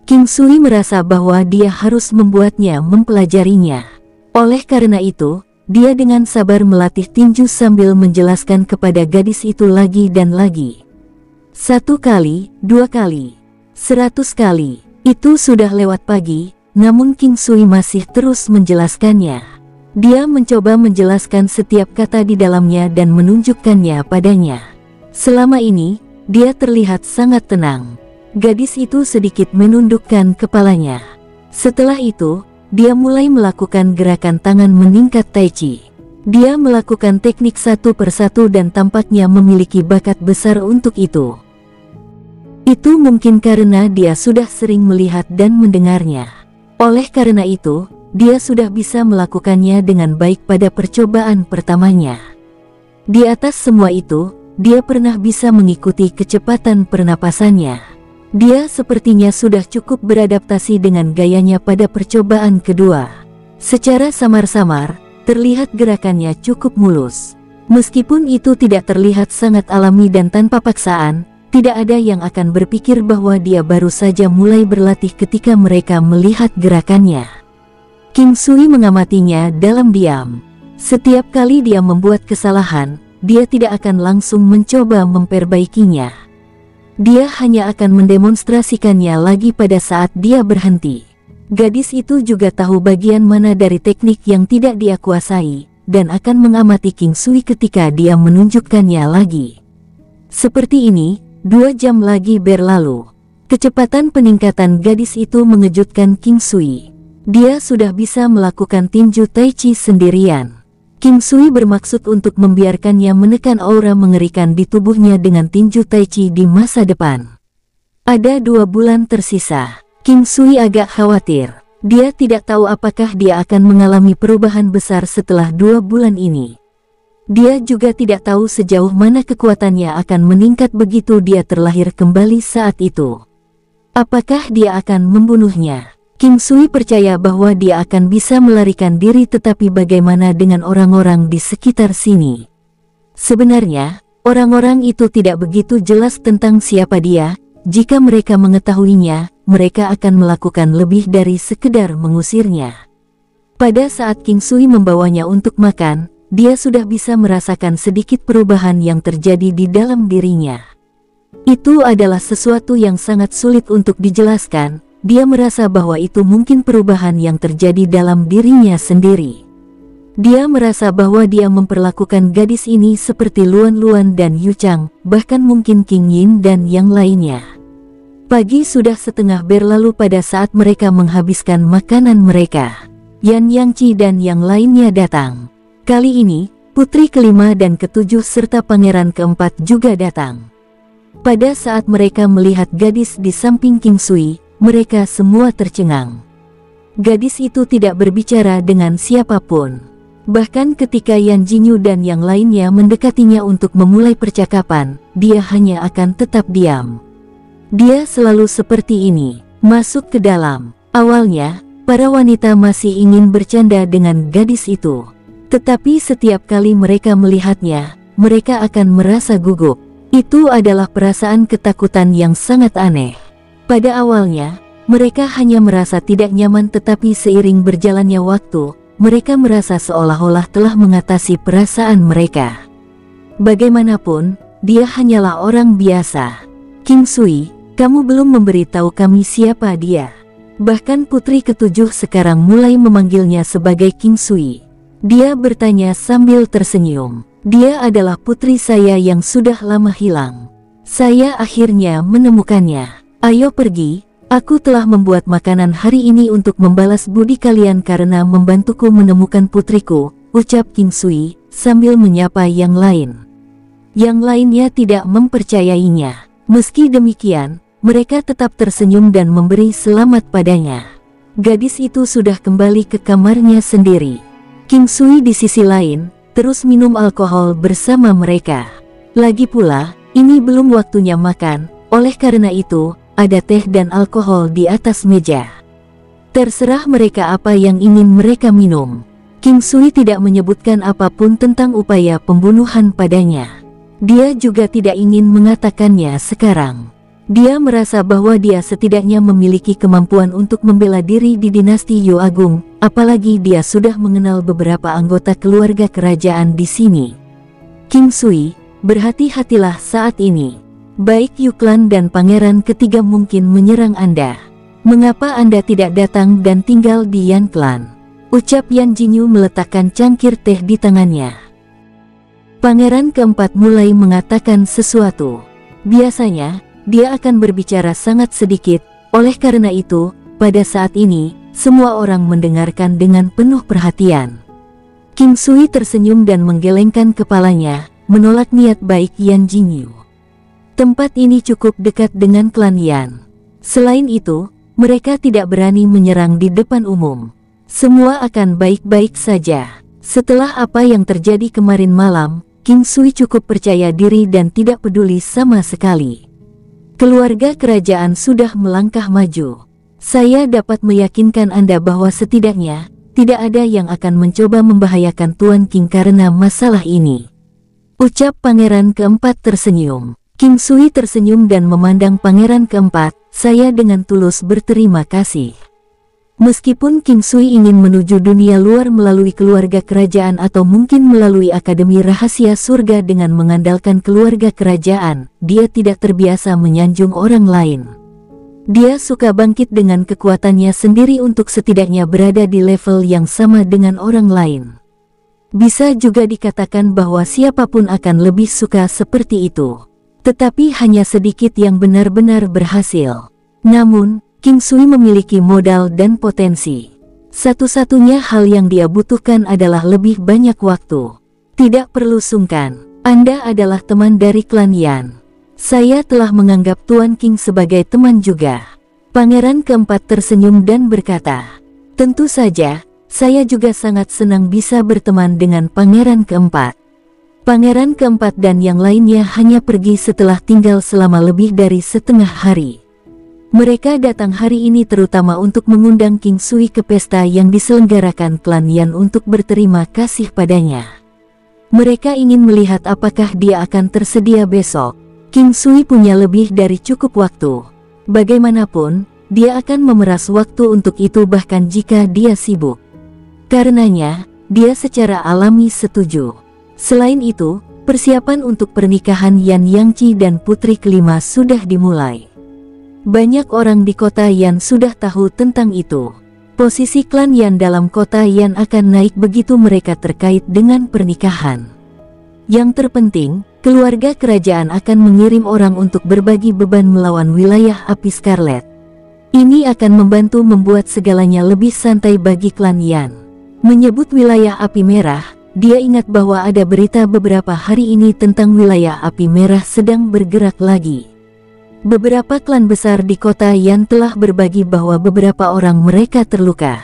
King Sui merasa bahwa dia harus membuatnya mempelajarinya. Oleh karena itu, dia dengan sabar melatih tinju sambil menjelaskan kepada gadis itu lagi dan lagi. Satu kali, dua kali, seratus kali, itu sudah lewat pagi, namun King Sui masih terus menjelaskannya. Dia mencoba menjelaskan setiap kata di dalamnya dan menunjukkannya padanya. Selama ini, dia terlihat sangat tenang. Gadis itu sedikit menundukkan kepalanya. Setelah itu, dia mulai melakukan gerakan tangan meningkat tai chi. Dia melakukan teknik satu persatu dan tampaknya memiliki bakat besar untuk itu. Itu mungkin karena dia sudah sering melihat dan mendengarnya. Oleh karena itu, dia sudah bisa melakukannya dengan baik pada percobaan pertamanya. Di atas semua itu, dia pernah bisa mengikuti kecepatan pernapasannya. Dia sepertinya sudah cukup beradaptasi dengan gayanya pada percobaan kedua. Secara samar-samar, terlihat gerakannya cukup mulus. Meskipun itu tidak terlihat sangat alami dan tanpa paksaan, tidak ada yang akan berpikir bahwa dia baru saja mulai berlatih ketika mereka melihat gerakannya. King Sui mengamatinya dalam diam. Setiap kali dia membuat kesalahan, dia tidak akan langsung mencoba memperbaikinya dia hanya akan mendemonstrasikannya lagi pada saat dia berhenti. Gadis itu juga tahu bagian mana dari teknik yang tidak dia kuasai, dan akan mengamati King Sui ketika dia menunjukkannya lagi. Seperti ini, dua jam lagi berlalu. Kecepatan peningkatan gadis itu mengejutkan King Sui. Dia sudah bisa melakukan tinju Tai Chi sendirian. King Sui bermaksud untuk membiarkannya menekan aura mengerikan di tubuhnya dengan tinju Tai Chi di masa depan. Ada dua bulan tersisa. King Sui agak khawatir. Dia tidak tahu apakah dia akan mengalami perubahan besar setelah dua bulan ini. Dia juga tidak tahu sejauh mana kekuatannya akan meningkat begitu dia terlahir kembali saat itu. Apakah dia akan membunuhnya? King Sui percaya bahwa dia akan bisa melarikan diri tetapi bagaimana dengan orang-orang di sekitar sini? Sebenarnya, orang-orang itu tidak begitu jelas tentang siapa dia, jika mereka mengetahuinya, mereka akan melakukan lebih dari sekedar mengusirnya. Pada saat King Sui membawanya untuk makan, dia sudah bisa merasakan sedikit perubahan yang terjadi di dalam dirinya. Itu adalah sesuatu yang sangat sulit untuk dijelaskan, dia merasa bahwa itu mungkin perubahan yang terjadi dalam dirinya sendiri. Dia merasa bahwa dia memperlakukan gadis ini seperti Luan Luan dan Yu Chang, bahkan mungkin King Yin dan yang lainnya. Pagi sudah setengah berlalu pada saat mereka menghabiskan makanan mereka. Yan Yangci dan yang lainnya datang. Kali ini, putri kelima dan ketujuh serta pangeran keempat juga datang. Pada saat mereka melihat gadis di samping King Sui, mereka semua tercengang. Gadis itu tidak berbicara dengan siapa pun. Bahkan ketika Yan Jinyu dan yang lainnya mendekatinya untuk memulai percakapan, dia hanya akan tetap diam. Dia selalu seperti ini, masuk ke dalam. Awalnya, para wanita masih ingin bercanda dengan gadis itu. Tetapi setiap kali mereka melihatnya, mereka akan merasa gugup. Itu adalah perasaan ketakutan yang sangat aneh. Pada awalnya, mereka hanya merasa tidak nyaman tetapi seiring berjalannya waktu, mereka merasa seolah-olah telah mengatasi perasaan mereka. Bagaimanapun, dia hanyalah orang biasa. King Sui, kamu belum memberitahu kami siapa dia. Bahkan putri ketujuh sekarang mulai memanggilnya sebagai King Sui. Dia bertanya sambil tersenyum. Dia adalah putri saya yang sudah lama hilang. Saya akhirnya menemukannya. Ayo pergi, Aku telah membuat makanan hari ini untuk membalas budi kalian karena membantuku menemukan putriku, ucap King Sui, sambil menyapa yang lain. Yang lainnya tidak mempercayainya. Meski demikian, mereka tetap tersenyum dan memberi selamat padanya. Gadis itu sudah kembali ke kamarnya sendiri. King Sui di sisi lain, terus minum alkohol bersama mereka. Lagi pula, ini belum waktunya makan, oleh karena itu, ada teh dan alkohol di atas meja. Terserah mereka apa yang ingin mereka minum. King Sui tidak menyebutkan apa pun tentang upaya pembunuhan padanya. Dia juga tidak ingin mengatakannya sekarang. Dia merasa bahwa dia setidaknya memiliki kemampuan untuk membela diri di dinasti Yu Agung, apalagi dia sudah mengenal beberapa anggota keluarga kerajaan di sini. King Sui, berhati-hatilah saat ini. Baik Yuklan dan pangeran ketiga mungkin menyerang Anda. Mengapa Anda tidak datang dan tinggal di Yan Klan? Ucap Yan Jinyu meletakkan cangkir teh di tangannya. Pangeran keempat mulai mengatakan sesuatu. Biasanya, dia akan berbicara sangat sedikit, oleh karena itu, pada saat ini, semua orang mendengarkan dengan penuh perhatian. King Sui tersenyum dan menggelengkan kepalanya, menolak niat baik Yan Jinyu. Tempat ini cukup dekat dengan klan Yan. Selain itu, mereka tidak berani menyerang di depan umum. Semua akan baik-baik saja. Setelah apa yang terjadi kemarin malam, King Sui cukup percaya diri dan tidak peduli sama sekali. Keluarga kerajaan sudah melangkah maju. Saya dapat meyakinkan Anda bahwa setidaknya, tidak ada yang akan mencoba membahayakan Tuan King karena masalah ini. Ucap pangeran keempat tersenyum. King Sui tersenyum dan memandang pangeran keempat, saya dengan tulus berterima kasih. Meskipun King Sui ingin menuju dunia luar melalui keluarga kerajaan atau mungkin melalui Akademi Rahasia Surga dengan mengandalkan keluarga kerajaan, dia tidak terbiasa menyanjung orang lain. Dia suka bangkit dengan kekuatannya sendiri untuk setidaknya berada di level yang sama dengan orang lain. Bisa juga dikatakan bahwa siapa pun akan lebih suka seperti itu. Tetapi hanya sedikit yang benar-benar berhasil. Namun, King Sui memiliki modal dan potensi. Satu-satunya hal yang dia butuhkan adalah lebih banyak waktu. Tidak perlu sungkan, Anda adalah teman dari klan Yan. Saya telah menganggap Tuan King sebagai teman juga. Pangeran keempat tersenyum dan berkata, Tentu saja, saya juga sangat senang bisa berteman dengan pangeran keempat. Pangeran keempat dan yang lainnya hanya pergi setelah tinggal selama lebih dari setengah hari. Mereka datang hari ini terutama untuk mengundang King Sui ke pesta yang diselenggarakan klan Yan untuk berterima kasih padanya. Mereka ingin melihat apakah dia akan tersedia besok. King Sui punya lebih dari cukup waktu. Bagaimanapun, dia akan memeras waktu untuk itu bahkan jika dia sibuk. Karenanya, dia secara alami setuju. Selain itu, persiapan untuk pernikahan Yan Yangci dan putri kelima sudah dimulai. Banyak orang di kota Yan sudah tahu tentang itu. Posisi klan Yan dalam kota Yan akan naik begitu mereka terkait dengan pernikahan. Yang terpenting, keluarga kerajaan akan mengirim orang untuk berbagi beban melawan wilayah api Scarlet. Ini akan membantu membuat segalanya lebih santai bagi klan Yan. Menyebut wilayah api merah, dia ingat bahwa ada berita beberapa hari ini tentang wilayah api merah sedang bergerak lagi. Beberapa klan besar di kota Yan telah berbagi bahwa beberapa orang mereka terluka.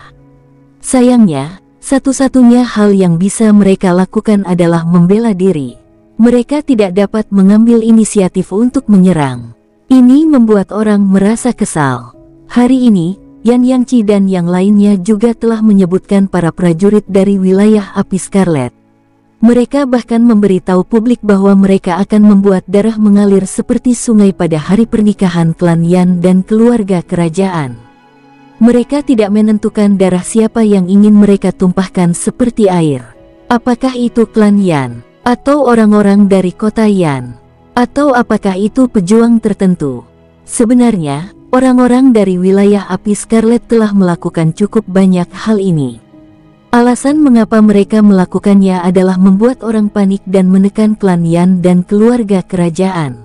Sayangnya, satu-satunya hal yang bisa mereka lakukan adalah membela diri. Mereka tidak dapat mengambil inisiatif untuk menyerang. Ini membuat orang merasa kesal. Hari ini, Yan Yangci dan yang lainnya juga telah menyebutkan para prajurit dari wilayah api Scarlet. Mereka bahkan memberitahu publik bahwa mereka akan membuat darah mengalir seperti sungai pada hari pernikahan klan Yan dan keluarga kerajaan. Mereka tidak menentukan darah siapa yang ingin mereka tumpahkan seperti air. Apakah itu klan Yan, atau orang-orang dari kota Yan, atau apakah itu pejuang tertentu? Sebenarnya, Orang-orang dari wilayah api Scarlet telah melakukan cukup banyak hal ini. Alasan mengapa mereka melakukannya adalah membuat orang panik dan menekan klan Yan dan keluarga kerajaan.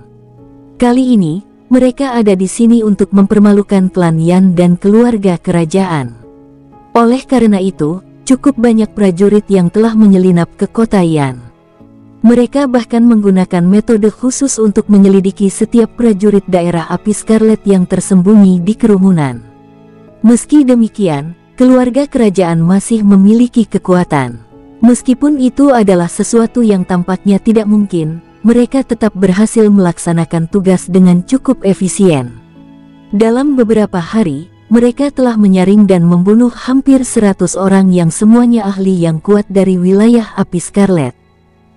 Kali ini, mereka ada di sini untuk mempermalukan klan Yan dan keluarga kerajaan. Oleh karena itu, cukup banyak prajurit yang telah menyelinap ke kota Yan. Mereka bahkan menggunakan metode khusus untuk menyelidiki setiap prajurit daerah api Scarlet yang tersembunyi di kerumunan. Meski demikian, keluarga kerajaan masih memiliki kekuatan. Meskipun itu adalah sesuatu yang tampaknya tidak mungkin, mereka tetap berhasil melaksanakan tugas dengan cukup efisien. Dalam beberapa hari, mereka telah menyaring dan membunuh hampir 100 orang yang semuanya ahli yang kuat dari wilayah api Scarlet.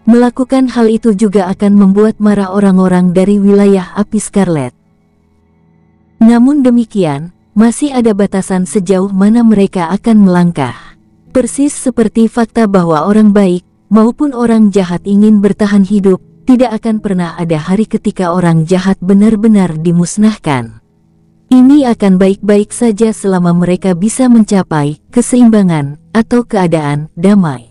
Melakukan hal itu juga akan membuat marah orang-orang dari wilayah api Scarlet. Namun demikian, masih ada batasan sejauh mana mereka akan melangkah. Persis seperti fakta bahwa orang baik maupun orang jahat ingin bertahan hidup, tidak akan pernah ada hari ketika orang jahat benar-benar dimusnahkan. Ini akan baik-baik saja selama mereka bisa mencapai keseimbangan atau keadaan damai.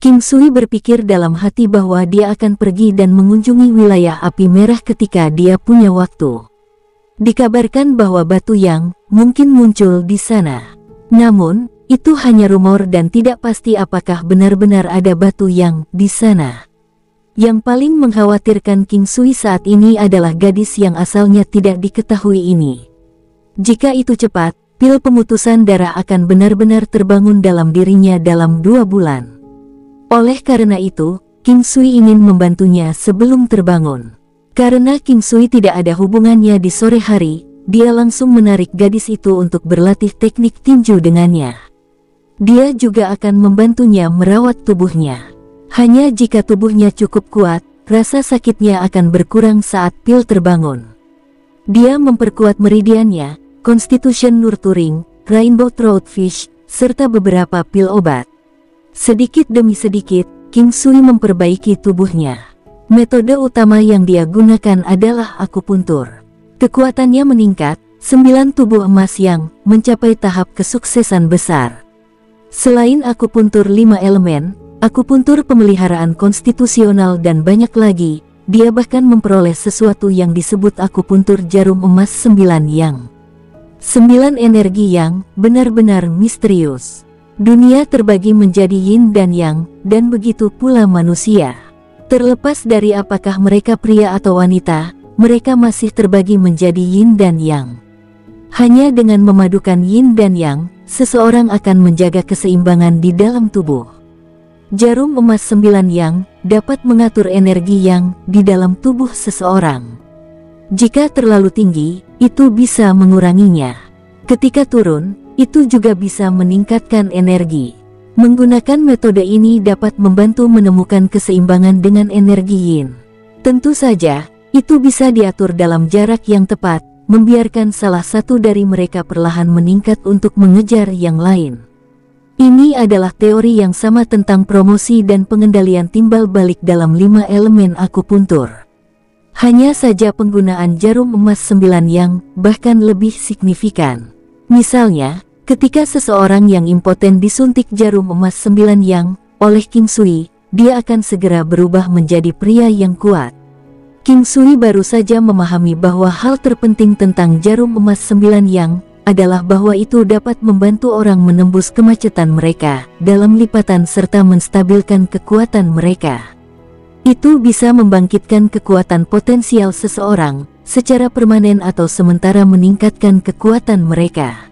Kim Sui berpikir dalam hati bahwa dia akan pergi dan mengunjungi wilayah api merah ketika dia punya waktu. Dikabarkan bahwa batu yang mungkin muncul di sana. Namun, itu hanya rumor dan tidak pasti apakah benar-benar ada batu yang di sana. Yang paling mengkhawatirkan King Sui saat ini adalah gadis yang asalnya tidak diketahui ini. Jika itu cepat, pil pemutusan darah akan benar-benar terbangun dalam dirinya dalam dua bulan. Oleh karena itu, King Sui ingin membantunya sebelum terbangun. Karena King Sui tidak ada hubungannya di sore hari, dia langsung menarik gadis itu untuk berlatih teknik tinju dengannya. Dia juga akan membantunya merawat tubuhnya. Hanya jika tubuhnya cukup kuat, rasa sakitnya akan berkurang saat pil terbangun. Dia memperkuat meridiannya, Constitution Nurturing, Rainbow Troutfish, serta beberapa pil obat. Sedikit demi sedikit, King Sui memperbaiki tubuhnya. Metode utama yang dia gunakan adalah akupuntur. Kekuatannya meningkat, sembilan tubuh emas yang mencapai tahap kesuksesan besar. Selain akupuntur lima elemen, akupuntur pemeliharaan konstitusional dan banyak lagi, dia bahkan memperoleh sesuatu yang disebut akupuntur jarum emas sembilan yang. Sembilan energi yang benar-benar misterius. Dunia terbagi menjadi yin dan yang, dan begitu pula manusia. Terlepas dari apakah mereka pria atau wanita, mereka masih terbagi menjadi yin dan yang. Hanya dengan memadukan yin dan yang, seseorang akan menjaga keseimbangan di dalam tubuh. Jarum emas sembilan yang dapat mengatur energi yang di dalam tubuh seseorang. Jika terlalu tinggi, itu bisa menguranginya. Ketika turun, itu juga bisa meningkatkan energi. Menggunakan metode ini dapat membantu menemukan keseimbangan dengan energi yin. Tentu saja, itu bisa diatur dalam jarak yang tepat, membiarkan salah satu dari mereka perlahan meningkat untuk mengejar yang lain. Ini adalah teori yang sama tentang promosi dan pengendalian timbal balik dalam lima elemen akupuntur. Hanya saja penggunaan jarum emas sembilan yang bahkan lebih signifikan. Misalnya, ketika seseorang yang impoten disuntik jarum emas sembilan yang oleh King Sui, dia akan segera berubah menjadi pria yang kuat. King Sui baru saja memahami bahwa hal terpenting tentang jarum emas sembilan yang adalah bahwa itu dapat membantu orang menembus kemacetan mereka dalam lipatan serta menstabilkan kekuatan mereka. Itu bisa membangkitkan kekuatan potensial seseorang secara permanen atau sementara meningkatkan kekuatan mereka.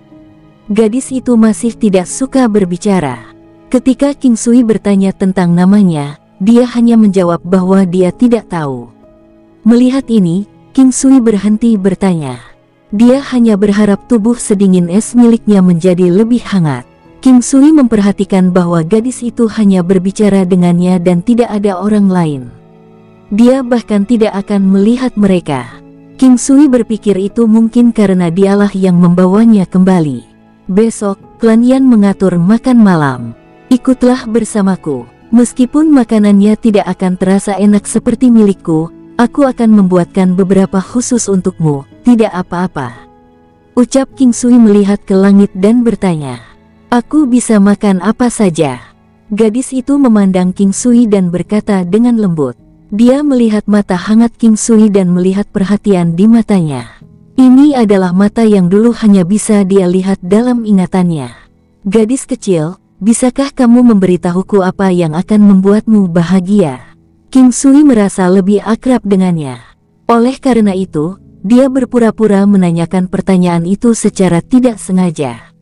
Gadis itu masih tidak suka berbicara. Ketika King Sui bertanya tentang namanya, dia hanya menjawab bahwa dia tidak tahu. Melihat ini, King Sui berhenti bertanya. Dia hanya berharap tubuh sedingin es miliknya menjadi lebih hangat. King Sui memperhatikan bahwa gadis itu hanya berbicara dengannya dan tidak ada orang lain. Dia bahkan tidak akan melihat mereka. King Sui berpikir itu mungkin karena dialah yang membawanya kembali. Besok, kalian mengatur makan malam. Ikutlah bersamaku. Meskipun makanannya tidak akan terasa enak seperti milikku, aku akan membuatkan beberapa khusus untukmu tidak apa-apa. Ucap King Sui melihat ke langit dan bertanya. Aku bisa makan apa saja. Gadis itu memandang King Sui dan berkata dengan lembut. Dia melihat mata hangat King Sui dan melihat perhatian di matanya. Ini adalah mata yang dulu hanya bisa dia lihat dalam ingatannya. Gadis kecil, bisakah kamu memberitahuku apa yang akan membuatmu bahagia? King Sui merasa lebih akrab dengannya. Oleh karena itu, dia berpura-pura menanyakan pertanyaan itu secara tidak sengaja.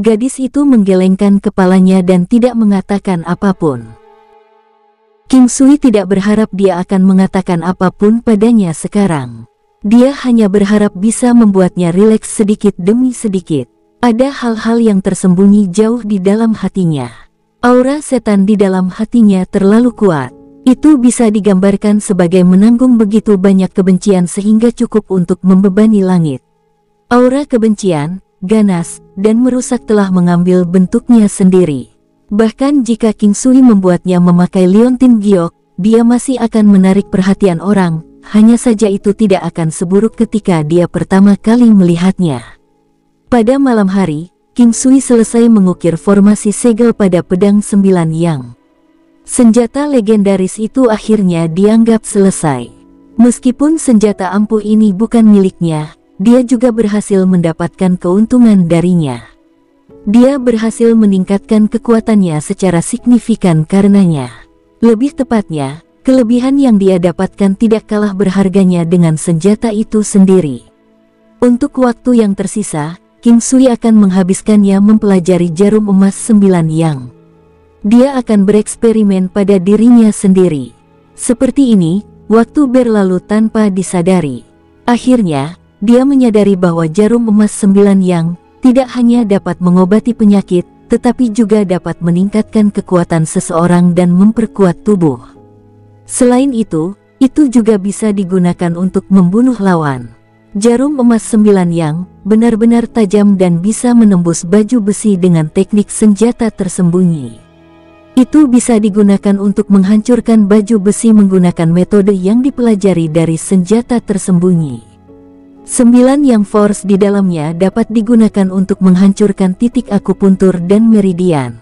Gadis itu menggelengkan kepalanya dan tidak mengatakan apa pun. King Sui tidak berharap dia akan mengatakan apa pun padanya sekarang. Dia hanya berharap bisa membuatnya rileks sedikit demi sedikit. Ada hal-hal yang tersembunyi jauh di dalam hatinya. Aura setan di dalam hatinya terlalu kuat. Itu bisa digambarkan sebagai menanggung begitu banyak kebencian sehingga cukup untuk membebani langit. Aura kebencian, ganas, dan merusak telah mengambil bentuknya sendiri. Bahkan jika King Sui membuatnya memakai liontin giok, dia masih akan menarik perhatian orang, hanya saja itu tidak akan seburuk ketika dia pertama kali melihatnya. Pada malam hari, King Sui selesai mengukir formasi segel pada pedang sembilan yang Senjata legendaris itu akhirnya dianggap selesai. Meskipun senjata ampuh ini bukan miliknya, dia juga berhasil mendapatkan keuntungan darinya. Dia berhasil meningkatkan kekuatannya secara signifikan karenanya. Lebih tepatnya, kelebihan yang dia dapatkan tidak kalah berharganya dengan senjata itu sendiri. Untuk waktu yang tersisa, King Sui akan menghabiskannya mempelajari jarum emas sembilan yang dia akan bereksperimen pada dirinya sendiri. Seperti ini, waktu berlalu tanpa disadari. Akhirnya, dia menyadari bahwa jarum emas sembilan yang tidak hanya dapat mengobati penyakit, tetapi juga dapat meningkatkan kekuatan seseorang dan memperkuat tubuh. Selain itu, itu juga bisa digunakan untuk membunuh lawan. Jarum emas sembilan yang benar-benar tajam dan bisa menembus baju besi dengan teknik senjata tersembunyi. Itu bisa digunakan untuk menghancurkan baju besi menggunakan metode yang dipelajari dari senjata tersembunyi. Sembilan yang force di dalamnya dapat digunakan untuk menghancurkan titik akupuntur dan meridian.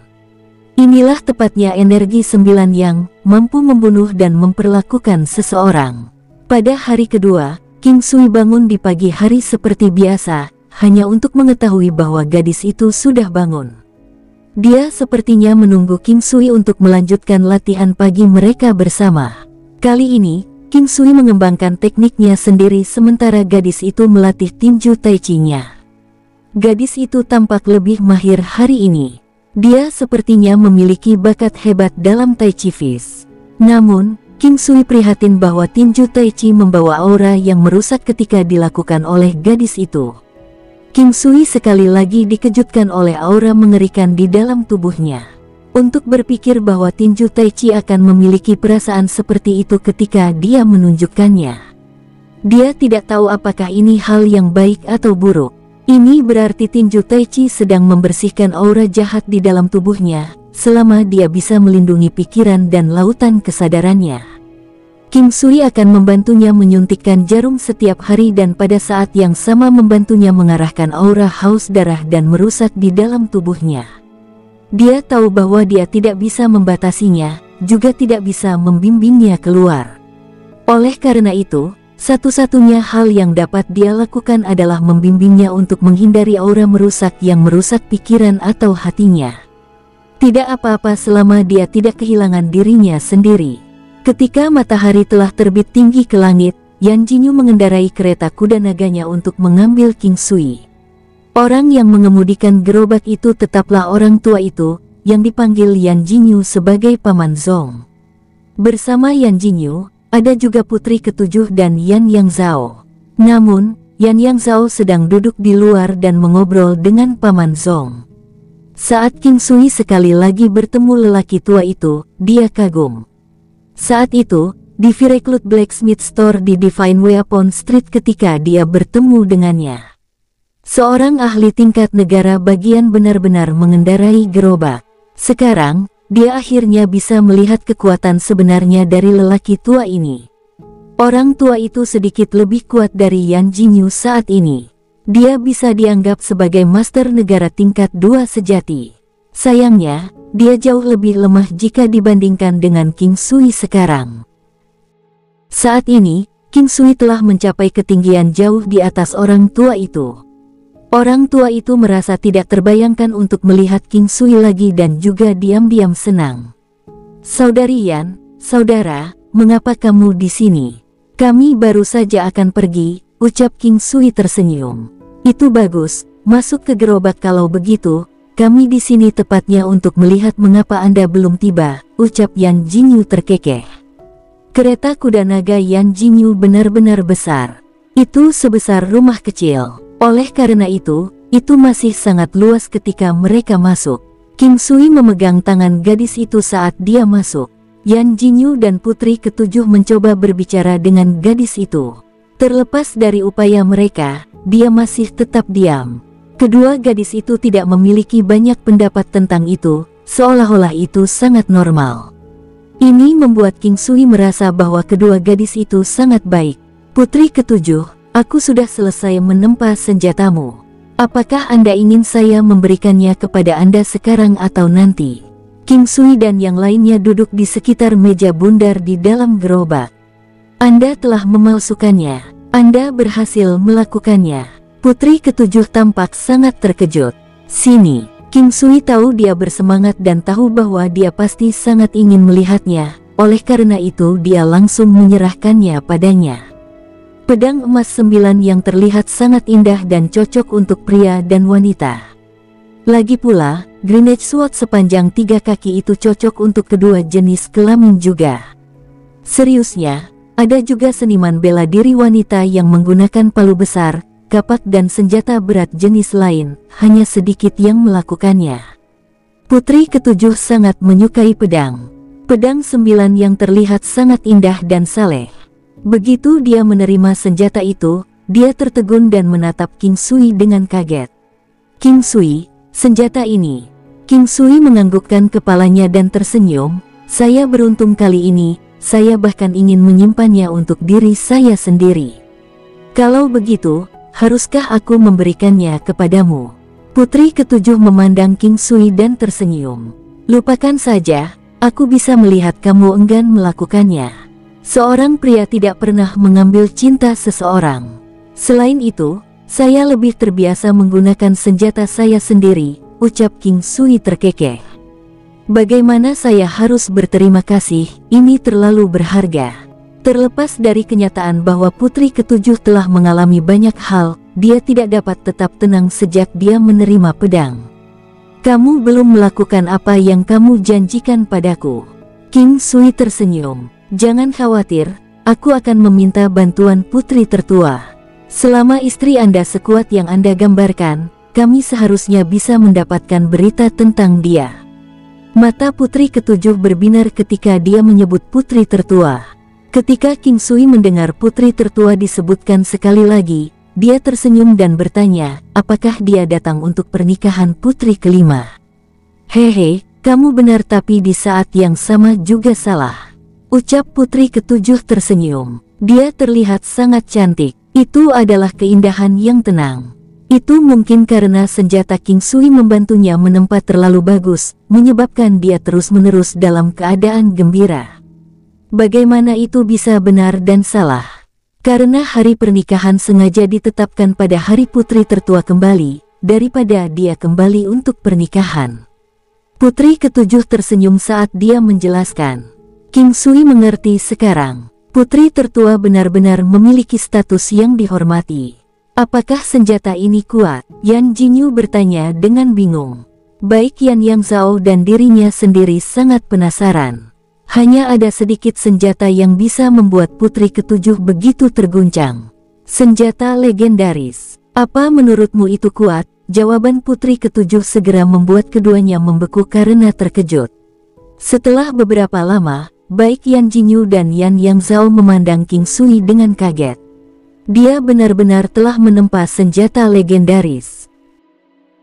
Inilah tepatnya energi sembilan yang mampu membunuh dan memperlakukan seseorang. Pada hari kedua, King Sui bangun di pagi hari seperti biasa, hanya untuk mengetahui bahwa gadis itu sudah bangun. Dia sepertinya menunggu King Sui untuk melanjutkan latihan pagi mereka bersama. Kali ini, King Sui mengembangkan tekniknya sendiri sementara gadis itu melatih tinju tai chi-nya. Gadis itu tampak lebih mahir hari ini. Dia sepertinya memiliki bakat hebat dalam tai chi fish. Namun, King Sui prihatin bahwa tinju tai chi membawa aura yang merusak ketika dilakukan oleh gadis itu. King Sui sekali lagi dikejutkan oleh aura mengerikan di dalam tubuhnya. Untuk berpikir bahwa tinju Tai Chi akan memiliki perasaan seperti itu ketika dia menunjukkannya. Dia tidak tahu apakah ini hal yang baik atau buruk. Ini berarti tinju Tai Chi sedang membersihkan aura jahat di dalam tubuhnya, selama dia bisa melindungi pikiran dan lautan kesadarannya. King Sui akan membantunya menyuntikkan jarum setiap hari dan pada saat yang sama membantunya mengarahkan aura haus darah dan merusak di dalam tubuhnya. Dia tahu bahwa dia tidak bisa membatasinya, juga tidak bisa membimbingnya keluar. Oleh karena itu, satu-satunya hal yang dapat dia lakukan adalah membimbingnya untuk menghindari aura merusak yang merusak pikiran atau hatinya. Tidak apa-apa selama dia tidak kehilangan dirinya sendiri. Ketika matahari telah terbit tinggi ke langit, Yan Jinyu mengendarai kereta kuda naganya untuk mengambil King Sui. Orang yang mengemudikan gerobak itu tetaplah orang tua itu, yang dipanggil Yan Jinyu sebagai Paman Zong. Bersama Yan Jinyu, ada juga putri ketujuh dan Yan Yang Zhao. Namun, Yan Yang Zhao sedang duduk di luar dan mengobrol dengan Paman Zong. Saat King Sui sekali lagi bertemu lelaki tua itu, dia kagum. Saat itu, di Vireclut Blacksmith Store di Divine Weapon Street ketika dia bertemu dengannya. Seorang ahli tingkat negara bagian benar-benar mengendarai gerobak. Sekarang, dia akhirnya bisa melihat kekuatan sebenarnya dari lelaki tua ini. Orang tua itu sedikit lebih kuat dari Yan Jingyu saat ini. Dia bisa dianggap sebagai master negara tingkat dua sejati. Sayangnya, dia jauh lebih lemah jika dibandingkan dengan King Sui sekarang. Saat ini, King Sui telah mencapai ketinggian jauh di atas orang tua itu. Orang tua itu merasa tidak terbayangkan untuk melihat King Sui lagi dan juga diam-diam senang. Saudari Yan, saudara, mengapa kamu di sini? Kami baru saja akan pergi, ucap King Sui tersenyum. Itu bagus, masuk ke gerobak kalau begitu, kami di sini tepatnya untuk melihat mengapa Anda belum tiba, ucap Yan Jingyu terkekeh. Kereta kuda naga Yan Jingyu benar-benar besar. Itu sebesar rumah kecil. Oleh karena itu, itu masih sangat luas ketika mereka masuk. King Sui memegang tangan gadis itu saat dia masuk. Yan Jinyu dan putri ketujuh mencoba berbicara dengan gadis itu. Terlepas dari upaya mereka, dia masih tetap diam. Kedua gadis itu tidak memiliki banyak pendapat tentang itu, seolah-olah itu sangat normal. Ini membuat King Sui merasa bahwa kedua gadis itu sangat baik. Putri ketujuh, Aku sudah selesai menempa senjatamu. Apakah Anda ingin saya memberikannya kepada Anda sekarang atau nanti? King Sui dan yang lainnya duduk di sekitar meja bundar di dalam gerobak. Anda telah memalsukannya. Anda berhasil melakukannya. Putri ketujuh tampak sangat terkejut. Sini, King Sui tahu dia bersemangat dan tahu bahwa dia pasti sangat ingin melihatnya. Oleh karena itu dia langsung menyerahkannya padanya. Pedang emas sembilan yang terlihat sangat indah dan cocok untuk pria dan wanita. Lagi pula, Greenwich Sword sepanjang tiga kaki itu cocok untuk kedua jenis kelamin juga. Seriusnya, ada juga seniman bela diri wanita yang menggunakan palu besar, kapak dan senjata berat jenis lain, hanya sedikit yang melakukannya. Putri ketujuh sangat menyukai pedang. Pedang sembilan yang terlihat sangat indah dan saleh. Begitu dia menerima senjata itu, dia tertegun dan menatap King Sui dengan kaget. King Sui, senjata ini. King Sui menganggukkan kepalanya dan tersenyum, saya beruntung kali ini, saya bahkan ingin menyimpannya untuk diri saya sendiri. Kalau begitu, haruskah aku memberikannya kepadamu? Putri ketujuh memandang King Sui dan tersenyum. Lupakan saja, aku bisa melihat kamu enggan melakukannya. Seorang pria tidak pernah mengambil cinta seseorang. Selain itu, saya lebih terbiasa menggunakan senjata saya sendiri, ucap King Sui terkekeh. Bagaimana saya harus berterima kasih, ini terlalu berharga. Terlepas dari kenyataan bahwa putri ketujuh telah mengalami banyak hal, dia tidak dapat tetap tenang sejak dia menerima pedang. Kamu belum melakukan apa yang kamu janjikan padaku. King Sui tersenyum. Jangan khawatir, aku akan meminta bantuan putri tertua. Selama istri Anda sekuat yang Anda gambarkan, kami seharusnya bisa mendapatkan berita tentang dia. Mata putri ketujuh berbinar ketika dia menyebut putri tertua. Ketika King Sui mendengar putri tertua disebutkan sekali lagi, dia tersenyum dan bertanya, apakah dia datang untuk pernikahan putri kelima. Hehe, kamu benar tapi di saat yang sama juga salah. Ucap putri ketujuh tersenyum. Dia terlihat sangat cantik. Itu adalah keindahan yang tenang. Itu mungkin karena senjata King Sui membantunya menempa terlalu bagus, menyebabkan dia terus-menerus dalam keadaan gembira. Bagaimana itu bisa benar dan salah? Karena hari pernikahan sengaja ditetapkan pada hari putri tertua kembali, daripada dia kembali untuk pernikahan. Putri ketujuh tersenyum saat dia menjelaskan. King Sui mengerti sekarang. Putri tertua benar-benar memiliki status yang dihormati. Apakah senjata ini kuat? Yan Jinyu bertanya dengan bingung. Baik Yan Yang Zhao dan dirinya sendiri sangat penasaran. Hanya ada sedikit senjata yang bisa membuat putri ketujuh begitu terguncang. Senjata legendaris. Apa menurutmu itu kuat? Jawaban putri ketujuh segera membuat keduanya membeku karena terkejut. Setelah beberapa lama, baik Yan Jinyu dan Yan Yang Zhao memandang King Sui dengan kaget. Dia benar-benar telah menempa senjata legendaris.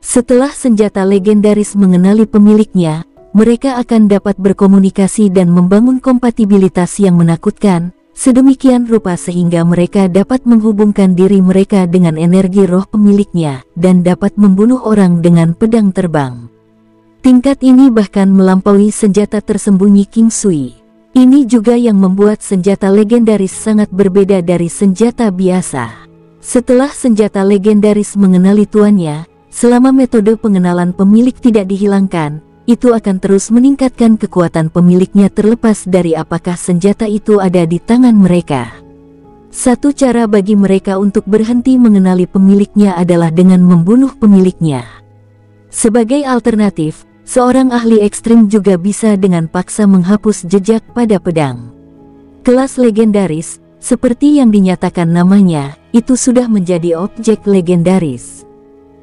Setelah senjata legendaris mengenali pemiliknya, mereka akan dapat berkomunikasi dan membangun kompatibilitas yang menakutkan, sedemikian rupa sehingga mereka dapat menghubungkan diri mereka dengan energi roh pemiliknya dan dapat membunuh orang dengan pedang terbang. Tingkat ini bahkan melampaui senjata tersembunyi King Sui. Ini juga yang membuat senjata legendaris sangat berbeda dari senjata biasa. Setelah senjata legendaris mengenali tuannya, selama metode pengenalan pemilik tidak dihilangkan, itu akan terus meningkatkan kekuatan pemiliknya terlepas dari apakah senjata itu ada di tangan mereka. Satu cara bagi mereka untuk berhenti mengenali pemiliknya adalah dengan membunuh pemiliknya. Sebagai alternatif, seorang ahli ekstrim juga bisa dengan paksa menghapus jejak pada pedang. Kelas legendaris, seperti yang dinyatakan namanya, itu sudah menjadi objek legendaris.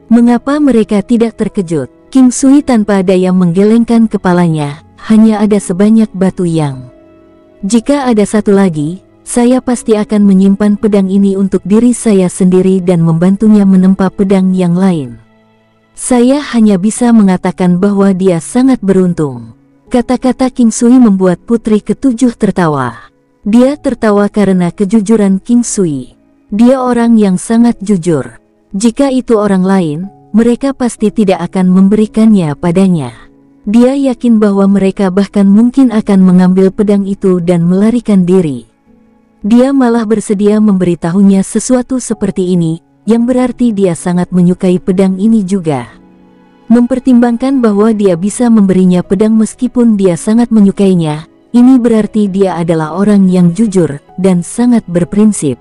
Mengapa mereka tidak terkejut? King Sui tanpa daya menggelengkan kepalanya, hanya ada sebanyak batu yang. Jika ada satu lagi, saya pasti akan menyimpan pedang ini untuk diri saya sendiri dan membantunya menempa pedang yang lain. Saya hanya bisa mengatakan bahwa dia sangat beruntung. Kata-kata King Sui membuat putri ketujuh tertawa. Dia tertawa karena kejujuran King Sui. Dia orang yang sangat jujur. Jika itu orang lain, mereka pasti tidak akan memberikannya padanya. Dia yakin bahwa mereka bahkan mungkin akan mengambil pedang itu dan melarikan diri. Dia malah bersedia memberitahunya sesuatu seperti ini, yang berarti dia sangat menyukai pedang ini juga. Mempertimbangkan bahwa dia bisa memberinya pedang meskipun dia sangat menyukainya, ini berarti dia adalah orang yang jujur dan sangat berprinsip.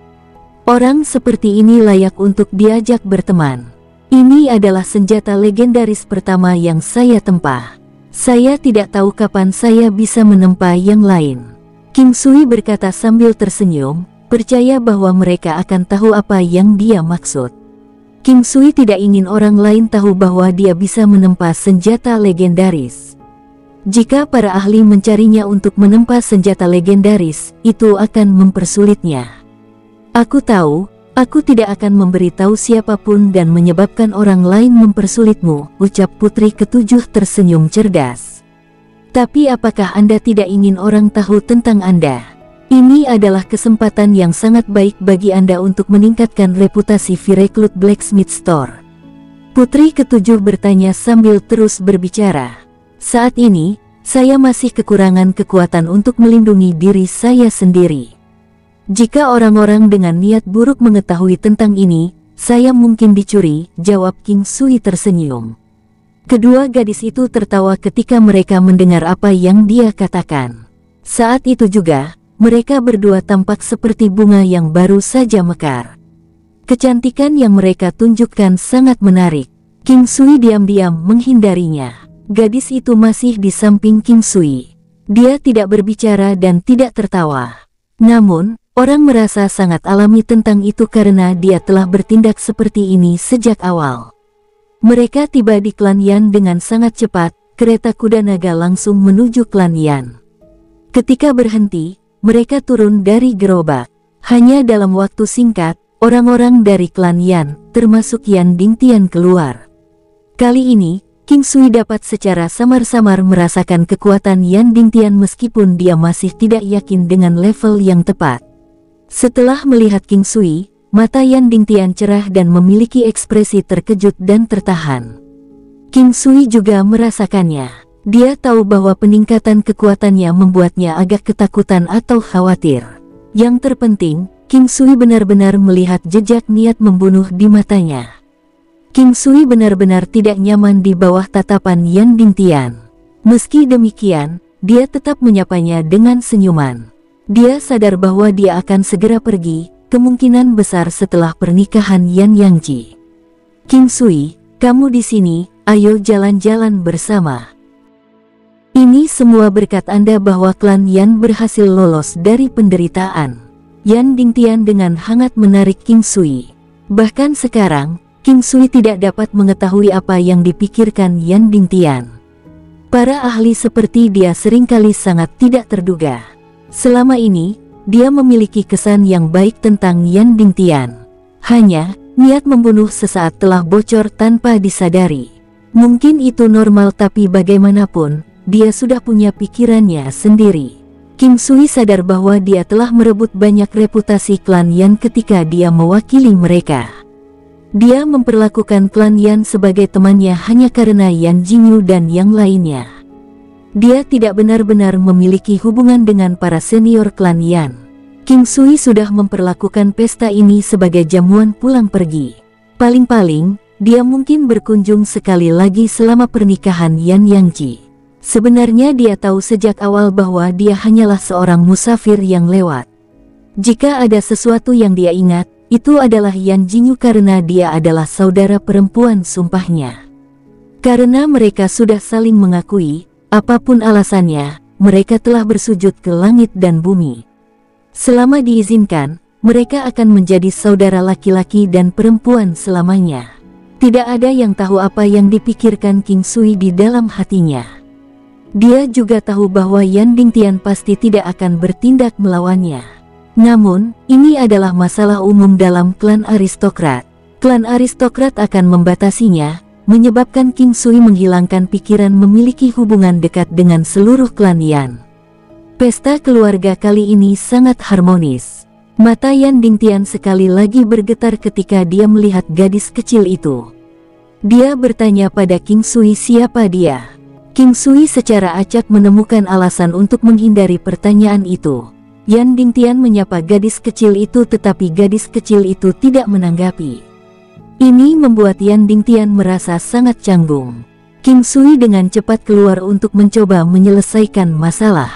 Orang seperti ini layak untuk diajak berteman. Ini adalah senjata legendaris pertama yang saya tempa. Saya tidak tahu kapan saya bisa menempa yang lain. King Sui berkata sambil tersenyum, percaya bahwa mereka akan tahu apa yang dia maksud. King Sui tidak ingin orang lain tahu bahwa dia bisa menempa senjata legendaris. Jika para ahli mencarinya untuk menempa senjata legendaris, itu akan mempersulitnya. Aku tahu, Aku tidak akan memberitahu siapa pun dan menyebabkan orang lain mempersulitmu, ucap putri ketujuh tersenyum cerdas. Tapi apakah Anda tidak ingin orang tahu tentang Anda? Ini adalah kesempatan yang sangat baik bagi Anda untuk meningkatkan reputasi Vireclut Blacksmith Store. Putri ketujuh bertanya sambil terus berbicara. Saat ini, saya masih kekurangan kekuatan untuk melindungi diri saya sendiri. Jika orang-orang dengan niat buruk mengetahui tentang ini, saya mungkin dicuri, jawab King Sui tersenyum. Kedua gadis itu tertawa ketika mereka mendengar apa yang dia katakan. Saat itu juga, mereka berdua tampak seperti bunga yang baru saja mekar. Kecantikan yang mereka tunjukkan sangat menarik. King Sui diam-diam menghindarinya. Gadis itu masih di samping King Sui. Dia tidak berbicara dan tidak tertawa. Namun, Orang merasa sangat alami tentang itu karena dia telah bertindak seperti ini sejak awal. Mereka tiba di klan Yan dengan sangat cepat, kereta kuda naga langsung menuju klan Yan. Ketika berhenti, mereka turun dari gerobak. Hanya dalam waktu singkat, orang-orang dari klan Yan, termasuk Yan Dingtian keluar. Kali ini, King Sui dapat secara samar-samar merasakan kekuatan Yan Dingtian meskipun dia masih tidak yakin dengan level yang tepat. Setelah melihat King Sui, mata Yan Dingtian cerah dan memiliki ekspresi terkejut dan tertahan. King Sui juga merasakannya. Dia tahu bahwa peningkatan kekuatannya membuatnya agak ketakutan atau khawatir. Yang terpenting, King Sui benar-benar melihat jejak niat membunuh di matanya. King Sui benar-benar tidak nyaman di bawah tatapan Yan Dintian. Meski demikian, dia tetap menyapanya dengan senyuman. Dia sadar bahwa dia akan segera pergi, kemungkinan besar setelah pernikahan Yan Yangji. King Sui, kamu di sini, ayo jalan-jalan bersama. Ini semua berkat Anda bahwa klan Yan berhasil lolos dari penderitaan. Yan Dingtian dengan hangat menarik King Sui. Bahkan sekarang, King Sui tidak dapat mengetahui apa yang dipikirkan Yan Dingtian. Para ahli seperti dia sering kali sangat tidak terduga. Selama ini, dia memiliki kesan yang baik tentang Yan Dingtian. Hanya, niat membunuh sesaat telah bocor tanpa disadari. Mungkin itu normal tapi bagaimanapun, dia sudah punya pikirannya sendiri. King Sui sadar bahwa dia telah merebut banyak reputasi klan Yan ketika dia mewakili mereka. Dia memperlakukan klan Yan sebagai temannya hanya karena Yan Jingyu dan yang lainnya. Dia tidak benar-benar memiliki hubungan dengan para senior klan Yan. King Sui sudah memperlakukan pesta ini sebagai jamuan pulang pergi. Paling-paling, dia mungkin berkunjung sekali lagi selama pernikahan Yan Yangji. Sebenarnya dia tahu sejak awal bahwa dia hanyalah seorang musafir yang lewat. Jika ada sesuatu yang dia ingat, itu adalah Yan Jingyu karena dia adalah saudara perempuan sumpahnya. Karena mereka sudah saling mengakui, apa pun alasannya, mereka telah bersujud ke langit dan bumi. Selama diizinkan, mereka akan menjadi saudara laki-laki dan perempuan selamanya. Tidak ada yang tahu apa yang dipikirkan King Sui di dalam hatinya. Dia juga tahu bahwa Yan Dingtian pasti tidak akan bertindak melawannya. Namun, ini adalah masalah umum dalam klan aristokrat. Klan aristokrat akan membatasinya, menyebabkan King Sui menghilangkan pikiran memiliki hubungan dekat dengan seluruh klan Yan. Pesta keluarga kali ini sangat harmonis. Mata Yan Dingtian sekali lagi bergetar ketika dia melihat gadis kecil itu. Dia bertanya pada King Sui siapa dia. King Sui secara acak menemukan alasan untuk menghindari pertanyaan itu. Yan Dingtian menyapa gadis kecil itu tetapi gadis kecil itu tidak menanggapi. Ini membuat Yan Dingtian merasa sangat canggung. Kim Sui dengan cepat keluar untuk mencoba menyelesaikan masalah.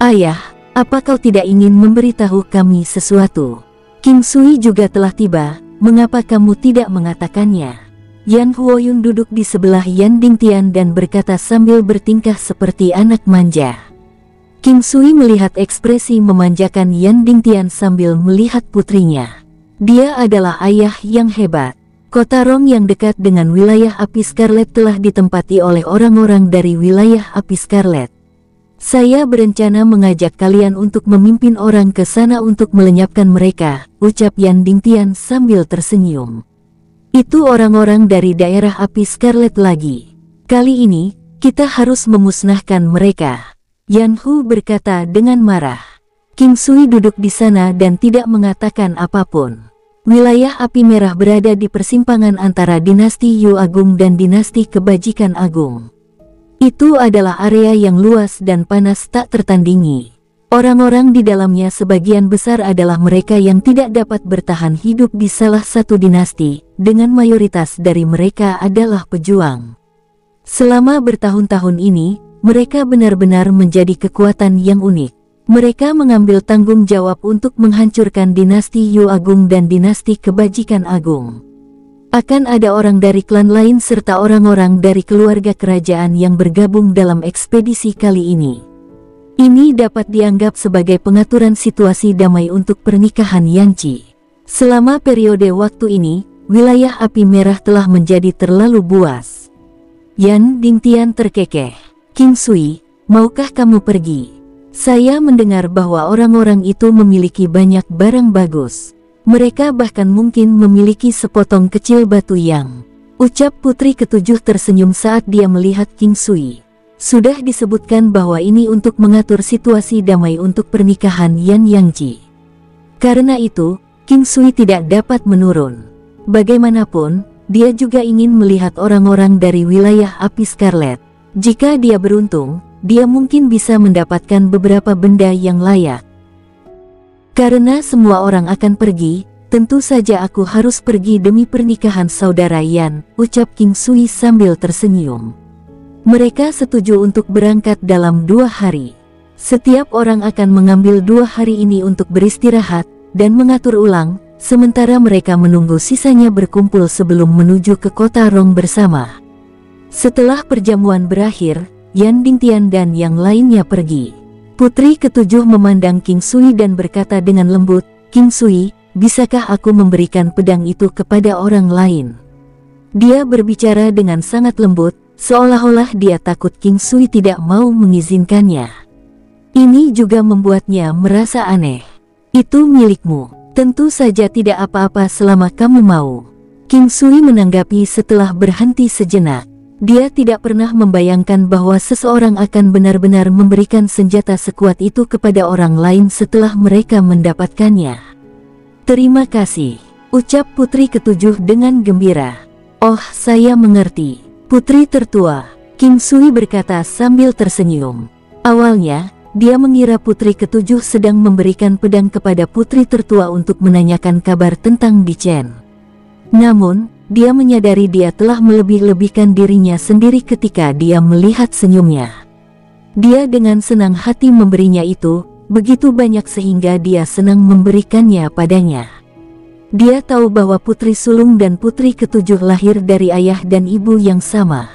Ayah, apa kau tidak ingin memberitahu kami sesuatu? Kim Sui juga telah tiba, mengapa kamu tidak mengatakannya? Yan Huoyun duduk di sebelah Yan Dingtian dan berkata sambil bertingkah seperti anak manja. King Sui melihat ekspresi memanjakan Yan Dingtian sambil melihat putrinya. Dia adalah ayah yang hebat. Kota Rong yang dekat dengan wilayah api Scarlet telah ditempati oleh orang-orang dari wilayah api Scarlet. Saya berencana mengajak kalian untuk memimpin orang ke sana untuk melenyapkan mereka, ucap Yan Dingtian sambil tersenyum. Itu orang-orang dari daerah api Scarlet lagi. Kali ini, kita harus memusnahkan mereka. Yan Hu berkata dengan marah. King Sui duduk di sana dan tidak mengatakan apa pun. Wilayah api merah berada di persimpangan antara dinasti Yu Agung dan dinasti Kebajikan Agung. Itu adalah area yang luas dan panas tak tertandingi. Orang-orang di dalamnya sebagian besar adalah mereka yang tidak dapat bertahan hidup di salah satu dinasti, dengan mayoritas dari mereka adalah pejuang. Selama bertahun-tahun ini, mereka benar-benar menjadi kekuatan yang unik. Mereka mengambil tanggung jawab untuk menghancurkan dinasti Yu Agung dan dinasti Kebajikan Agung. Akan ada orang dari klan lain serta orang-orang dari keluarga kerajaan yang bergabung dalam ekspedisi kali ini. Ini dapat dianggap sebagai pengaturan situasi damai untuk pernikahan Yangci. Selama periode waktu ini, wilayah api merah telah menjadi terlalu buas. Yan Dingtian terkekeh. King Sui, maukah kamu pergi? Saya mendengar bahwa orang-orang itu memiliki banyak barang bagus. Mereka bahkan mungkin memiliki sepotong kecil batu yang Ucap putri ketujuh tersenyum saat dia melihat King Sui. Sudah disebutkan bahwa ini untuk mengatur situasi damai untuk pernikahan Yan Yangji. Karena itu, King Sui tidak dapat menurun. Bagaimanapun, dia juga ingin melihat orang-orang dari wilayah api Scarlet. Jika dia beruntung, dia mungkin bisa mendapatkan beberapa benda yang layak. Karena semua orang akan pergi, tentu saja aku harus pergi demi pernikahan saudara Yan, ucap King Sui sambil tersenyum. Mereka setuju untuk berangkat dalam dua hari. Setiap orang akan mengambil dua hari ini untuk beristirahat dan mengatur ulang, sementara mereka menunggu sisanya berkumpul sebelum menuju ke kota Rong bersama. Setelah perjamuan berakhir, Yan Dingtian dan yang lainnya pergi. Putri ketujuh memandang King Sui dan berkata dengan lembut, King Sui, bisakah aku memberikan pedang itu kepada orang lain? Dia berbicara dengan sangat lembut, seolah-olah dia takut King Sui tidak mau mengizinkannya. Ini juga membuatnya merasa aneh. Itu milikmu. Tentu saja tidak apa-apa selama kamu mau. King Sui menanggapi setelah berhenti sejenak. Dia tidak pernah membayangkan bahwa seseorang akan benar-benar memberikan senjata sekuat itu kepada orang lain setelah mereka mendapatkannya. Terima kasih, ucap putri ketujuh dengan gembira. Oh, saya mengerti. Putri tertua, King Sui berkata sambil tersenyum. Awalnya, dia mengira putri ketujuh sedang memberikan pedang kepada putri tertua untuk menanyakan kabar tentang Chen. Namun, dia menyadari dia telah melebih-lebihkan dirinya sendiri ketika dia melihat senyumnya. Dia dengan senang hati memberinya itu, begitu banyak sehingga dia senang memberikannya padanya. Dia tahu bahwa putri sulung dan putri ketujuh lahir dari ayah dan ibu yang sama.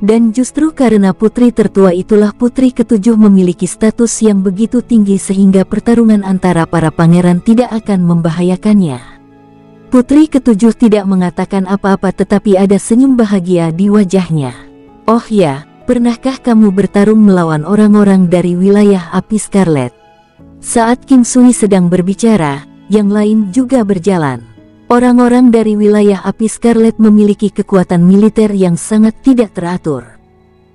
Dan justru karena putri tertua itulah putri ketujuh memiliki status yang begitu tinggi sehingga pertarungan antara para pangeran tidak akan membahayakannya. Putri ketujuh tidak mengatakan apa-apa tetapi ada senyum bahagia di wajahnya. Oh ya, pernahkah kamu bertarung melawan orang-orang dari wilayah api Scarlet? Saat Kim Sui sedang berbicara, yang lain juga berjalan. Orang-orang dari wilayah api Scarlet memiliki kekuatan militer yang sangat tidak teratur.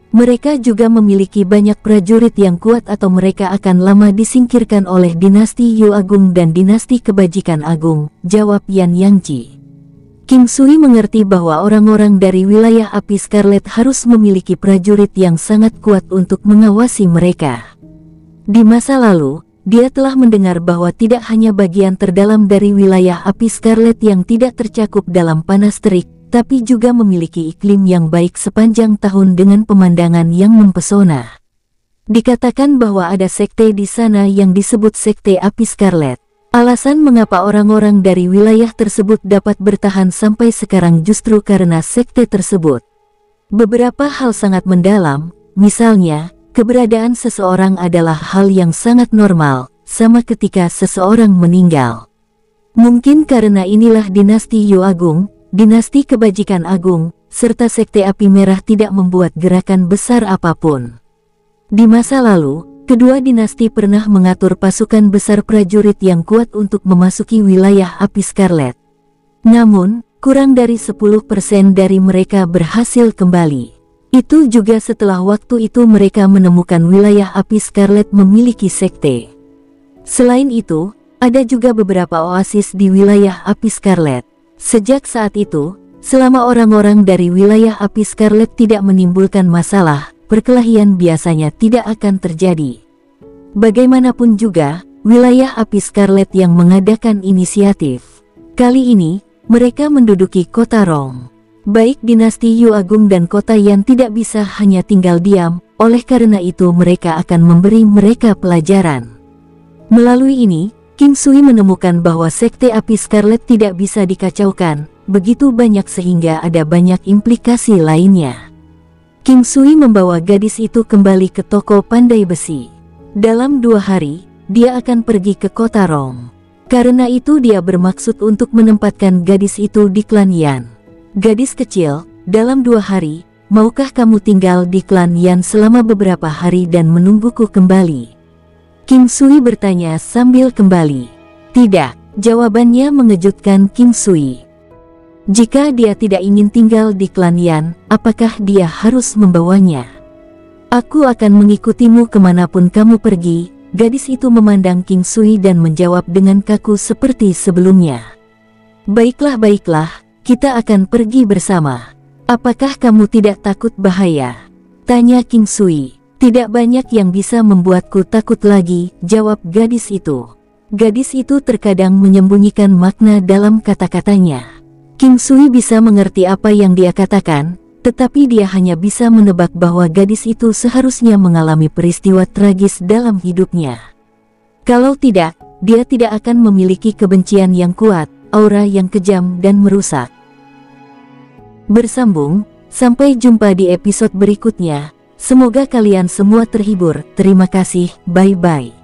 Mereka juga memiliki banyak prajurit yang kuat atau mereka akan lama disingkirkan oleh dinasti Yu Agung dan dinasti Kebajikan Agung, jawab Yan Yangji. King Sui mengerti bahwa orang-orang dari wilayah api Scarlet harus memiliki prajurit yang sangat kuat untuk mengawasi mereka. Di masa lalu, dia telah mendengar bahwa tidak hanya bagian terdalam dari wilayah api Scarlet yang tidak tercakup dalam panas terik, tapi juga memiliki iklim yang baik sepanjang tahun dengan pemandangan yang mempesona. Dikatakan bahwa ada sekte di sana yang disebut Sekte Api Scarlet. Alasan mengapa orang-orang dari wilayah tersebut dapat bertahan sampai sekarang justru karena sekte tersebut. Beberapa hal sangat mendalam, misalnya, keberadaan seseorang adalah hal yang sangat normal, sama ketika seseorang meninggal. Mungkin karena inilah dinasti Yu Agung, dinasti kebajikan agung, serta sekte api merah tidak membuat gerakan besar apa pun. Di masa lalu, kedua dinasti pernah mengatur pasukan besar prajurit yang kuat untuk memasuki wilayah api Scarlet. Namun, kurang dari 10% dari mereka berhasil kembali. Itu juga setelah waktu itu mereka menemukan wilayah api Scarlet memiliki sekte. Selain itu, ada juga beberapa oasis di wilayah api Scarlet. Sejak saat itu, selama orang-orang dari wilayah api Scarlet tidak menimbulkan masalah, perkelahian biasanya tidak akan terjadi. Bagaimanapun juga, wilayah api Scarlet yang mengadakan inisiatif. Kali ini, mereka menduduki kota Rong. Baik dinasti Yu Agung dan kota yang tidak bisa hanya tinggal diam, oleh karena itu mereka akan memberi mereka pelajaran. Melalui ini, King Sui menemukan bahwa sekte api Scarlet tidak bisa dikacaukan, begitu banyak sehingga ada banyak implikasi lainnya. King Sui membawa gadis itu kembali ke toko pandai besi. Dalam dua hari, dia akan pergi ke kota Rong. Karena itu dia bermaksud untuk menempatkan gadis itu di klan Yan. Gadis kecil, dalam dua hari, maukah kamu tinggal di klan Yan selama beberapa hari dan menungguku kembali? King Sui bertanya sambil kembali. Tidak, Jawabannya mengejutkan King Sui. Jika dia tidak ingin tinggal di klan Yan, apakah dia harus membawanya? Aku akan mengikutimu ke mana pun kamu pergi, gadis itu memandang King Sui dan menjawab dengan kaku seperti sebelumnya. Baiklah baiklah, kita akan pergi bersama. Apakah kamu tidak takut bahaya? Tanya King Sui. Tidak banyak yang bisa membuatku takut lagi, jawab gadis itu. Gadis itu terkadang menyembunyikan makna dalam kata-katanya. King Sui bisa mengerti apa yang dia katakan, tetapi dia hanya bisa menebak bahwa gadis itu seharusnya mengalami peristiwa tragis dalam hidupnya. Kalau tidak, dia tidak akan memiliki kebencian yang kuat, aura yang kejam dan merusak. Bersambung, sampai jumpa di episode berikutnya. Semoga kalian semua terhibur. Terima kasih, bye-bye.